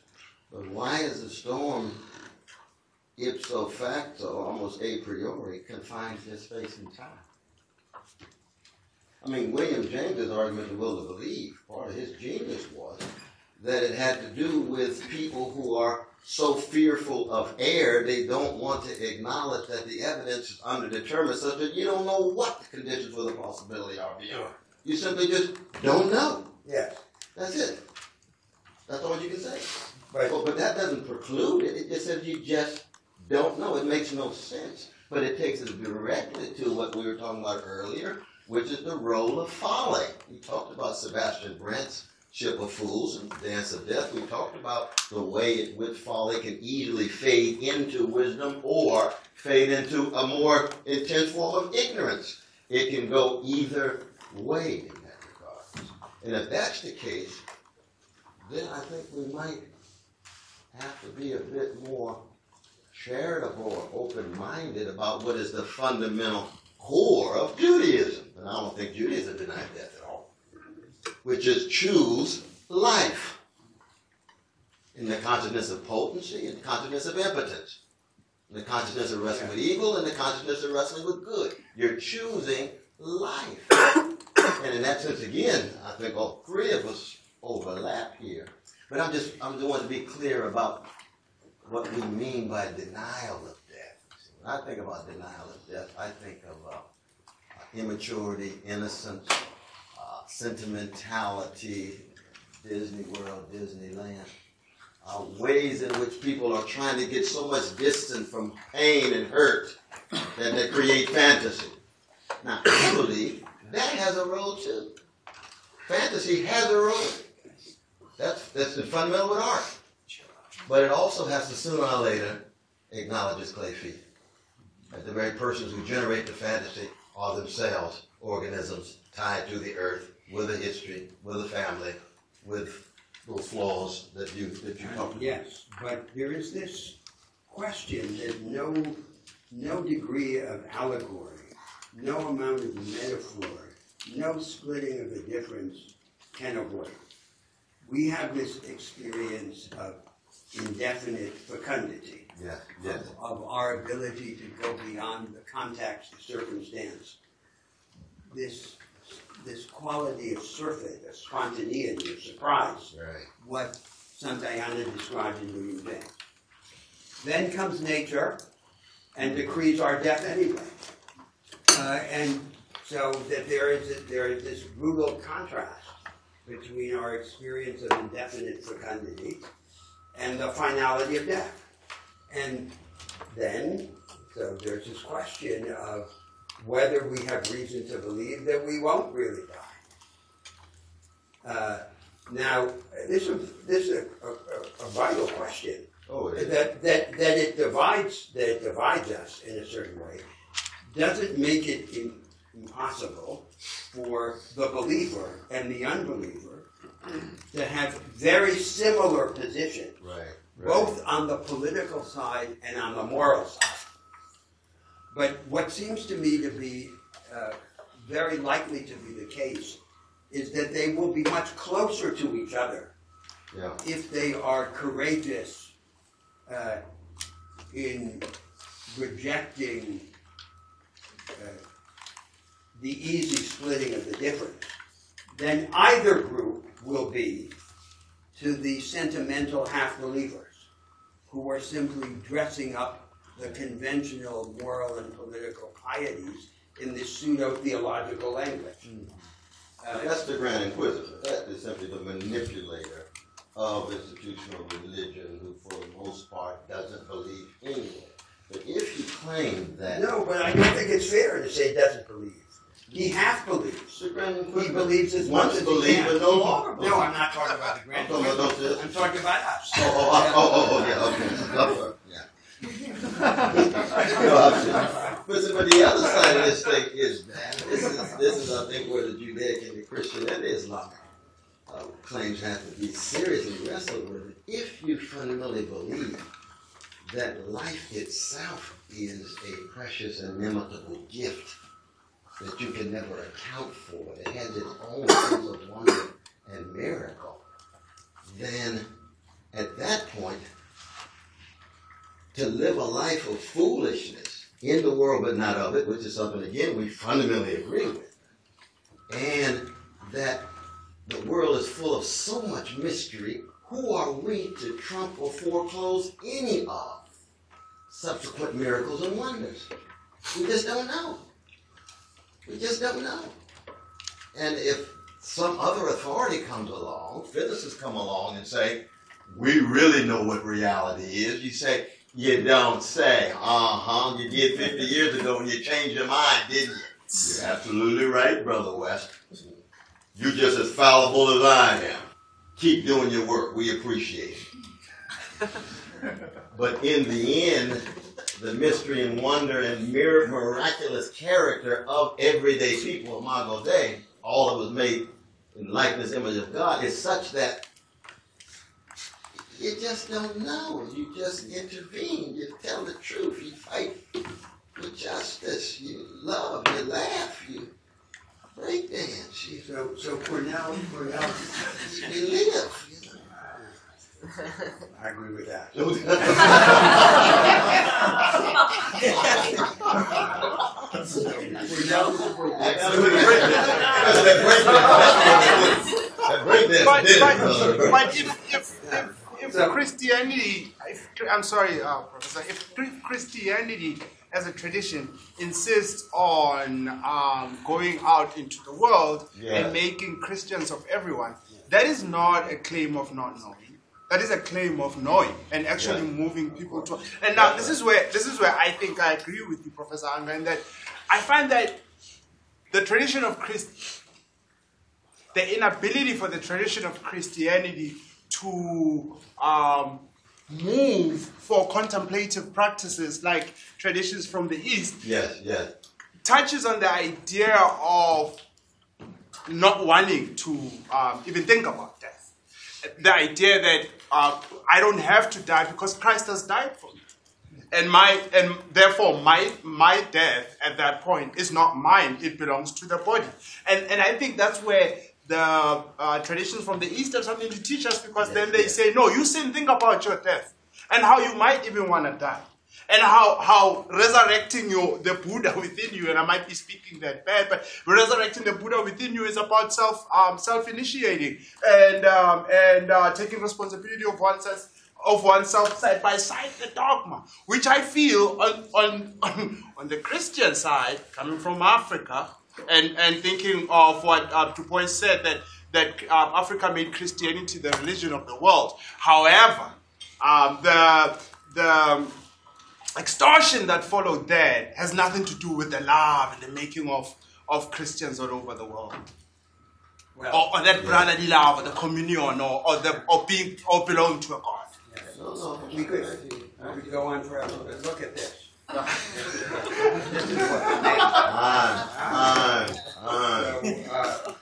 But why is the storm ipso facto, almost a priori, confines to space and time? I mean, William James's argument, the will to believe, part of his genius was that it had to do with people who are so fearful of error, they don't want to acknowledge that the evidence is underdetermined, such that you don't know what the conditions for the possibility are beyond. You simply just don't know. Yes. That's it. That's all you can say. But, but that doesn't preclude it. It just says you just don't know. It makes no sense. But it takes us directly to what we were talking about earlier, which is the role of folly. We talked about Sebastian Brant's Ship of Fools and Dance of Death. We talked about the way in which folly can easily fade into wisdom or fade into a more intense form of ignorance. It can go either way in that regard. And if that's the case, then I think we might have to be a bit more charitable or open minded about what is the fundamental core of Judaism, and I don't think Judaism denies that at all, which is choose life in the consciousness of potency in the consciousness of impotence, in the consciousness of wrestling with evil and the consciousness of wrestling with good. You're choosing life. and in that sense, again, I think all three of us overlap here. But I'm just, I'm just want to be clear about what we mean by denial of death. When I think about denial of death, I think of uh, immaturity, innocence, uh, sentimentality, Disney World, Disneyland. Uh, ways in which people are trying to get so much distance from pain and hurt that they create fantasy. Now, believe that has a role too. Fantasy has a role. That's, that's the fundamental with art. But it also has to sooner or later acknowledge its clay feet. That the very persons who generate the fantasy are themselves organisms tied to the earth with a history, with a family, with those flaws that you that you talked about. Yes, but there is this question that no no degree of allegory, no amount of metaphor, no splitting of the difference can avoid. We have this experience of indefinite fecundity. Yes, yes. Of, of our ability to go beyond the context of circumstance. This this quality of surfeit, of spontaneity, of surprise. Right. What Santayana described in William James. Then comes nature and decrees our death anyway. Uh, and so that there is a, there is this brutal contrast between our experience of indefinite fecundity and the finality of death. And then, so there's this question of whether we have reason to believe that we won't really die. Uh, now, this is this is a, a, a vital question. Oh, it that that that it divides that it divides us in a certain way doesn't make it impossible for the believer and the unbeliever to have very similar positions, Right. right. both on the political side and on the moral side. But what seems to me to be uh, very likely to be the case is that they will be much closer to each other Yeah. if they are courageous uh, in rejecting uh, the easy splitting of the difference, then either group will be to the sentimental half believers who are simply dressing up the conventional moral and political pieties in this pseudo theological language. Uh, that's the Grand Inquisitor. That is simply the manipulator of institutional religion who, for the most part, doesn't believe anyway. But if you claim that. No, but I don't think it's fair to say doesn't believe. He half believes. He believes much once believed, but no longer. No, I'm not talking about the Grand I'm talking about those- I'm talking about us. Oh, oh, oh, oh, oh, yeah, okay. Yeah. But, but the other side of this thing is that this is this is I think where the Judaic and the Christian and Islam uh, claims have to be seriously wrestled with. If you fundamentally believe that life itself is a precious and imitable gift that you can never account for, it has its own sense of wonder and miracle, then at that point, to live a life of foolishness in the world but not of it, which is something again we fundamentally agree with, and that the world is full of so much mystery, who are we to trump or foreclose any of subsequent miracles and wonders? We just don't know. We just don't know. And if some other authority comes along, physicists come along and say, we really know what reality is, you say, you don't say. Uh-huh. You did 50 years ago and you changed your mind, didn't you? You're absolutely right, Brother West. You're just as fallible as I am. Keep doing your work. We appreciate it. <laughs> but in the end, the mystery and wonder and mir- miraculous character of everyday people of imago Dei, all that was made in likeness image of God, is such that you just don't know. You just intervene. You tell the truth. You fight for justice. You love, you laugh, you break dance, you, So, so Cornel, Cornel, you live. <laughs> I agree with that. But, but, but if, if, if, if Christianity, if, I'm sorry, uh, Professor, if Christianity as a tradition insists on um, going out into the world Yeah. and making Christians of everyone, that is not a claim of not knowing. That is a claim of knowing and actually Yeah. moving people to. And now this is where this is where I think I agree with you, Professor Unger, in that I find that the tradition of Christ, the inability for the tradition of Christianity to um, move for contemplative practices like traditions from the East Yes, yes. touches on the idea of not wanting to um, even think about death. The idea that uh, I don't have to die because Christ has died for me. And my and therefore my my death at that point is not mine, it belongs to the body. And and I think that's where the uh, traditions from the East have something to teach us because then they say, no, you sin, think about your death and how you might even want to die and how how resurrecting your the Buddha within you, and I might be speaking that bad, but resurrecting the Buddha within you is about self um, self initiating and um, and uh, taking responsibility of oneself of oneself side by side the dogma, which I feel on on <laughs> on, the Christian side, coming from Africa, and and thinking of what uh, Du Bois said that that um, Africa made Christianity the religion of the world. However, um, the the extortion that followed that has nothing to do with the love and the making of, of Christians all over the world. or, or that brotherly love, or the communion, or, or, the, or being or belonging to a God. We could, we could go on forever, but look at this. On, on, So, uh,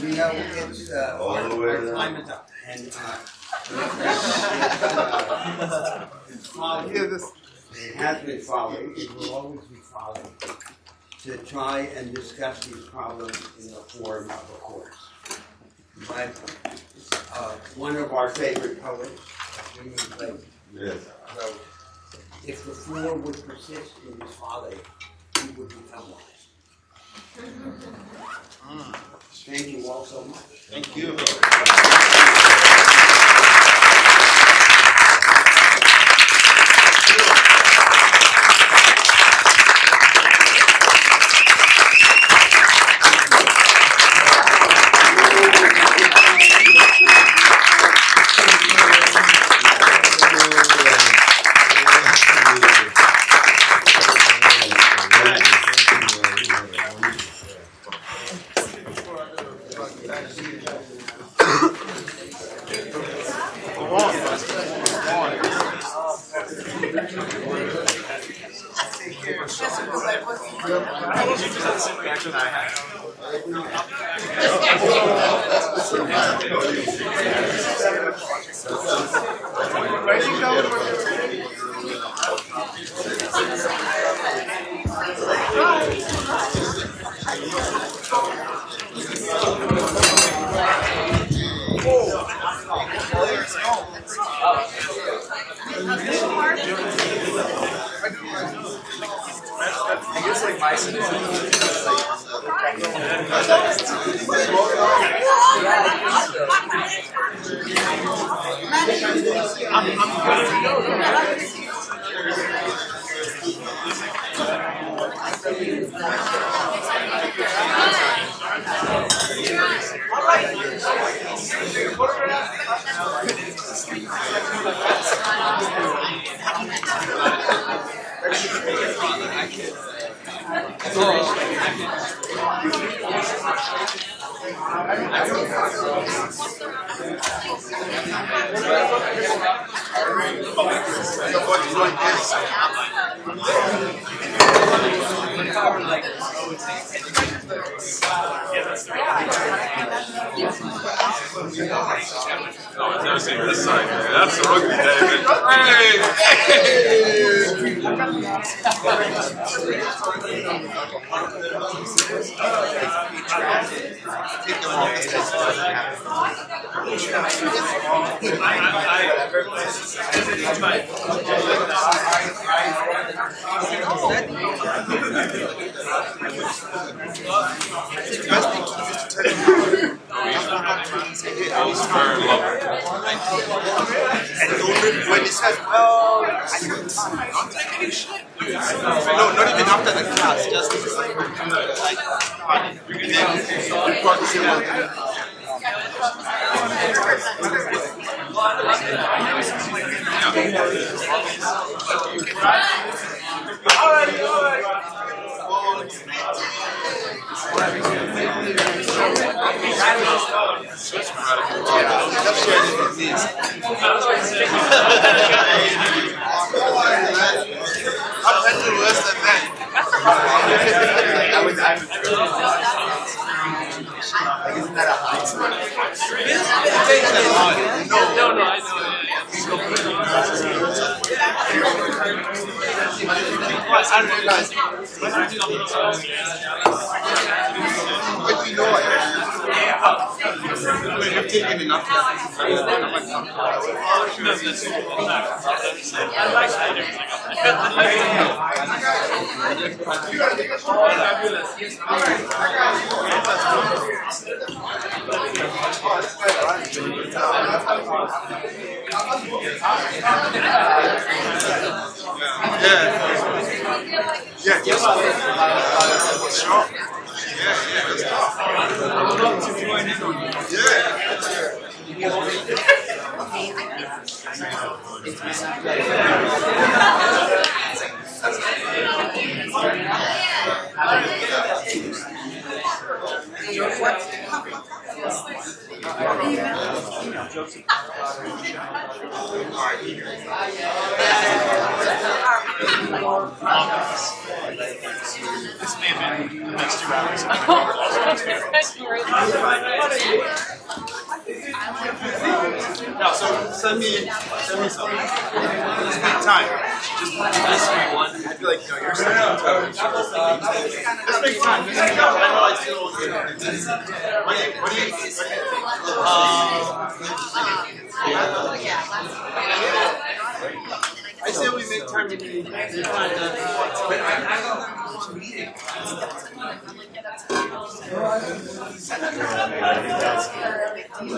You know, it's, uh, All the way our around. time is up, and, uh, <laughs> it has been followed, it will always be followed, to try and discuss these problems in the form of a course. But, uh, one of our favorite poets, Jimmy Blake, Yes. wrote, if the fool would persist in his folly, he would become wise. Thank you all so much. Thank you. I mean, you've taken enough Yeah, yes. Sure. Yeah, yeah, that's tough. Yeah. This may have been the next two hours. <laughs> No, so send me, send me something. Let's make time. Just just me one. I feel like you know you're make time. Time. I know I still. What do you? What do you? Uh, I say we make time. I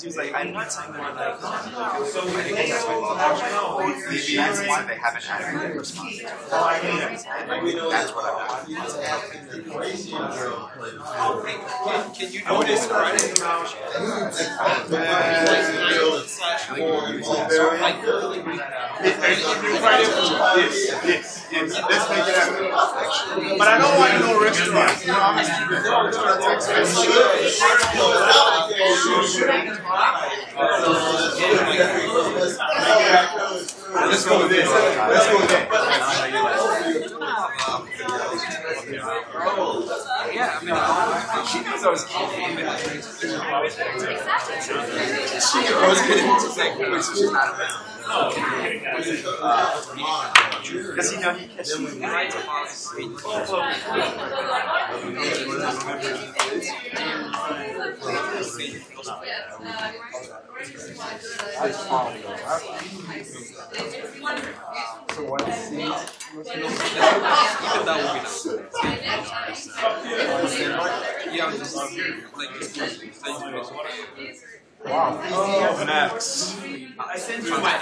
He was like, I'm not saying they're like. So I think that's what maybe that's why they haven't had a response. That's what I want. Can you notice Yes, yes, yes. Let's make it happen. But I don't want no restaurant. You know, I'm just stupid. Let's go with this. Let's go with that. Yeah, I mean, she knows I was kidding. She knows it's like, wait, so she's not around. Does he know he catches me right So what is Even that would be nice. Yeah, I was just like, Wow. Oh, Max. I sent you my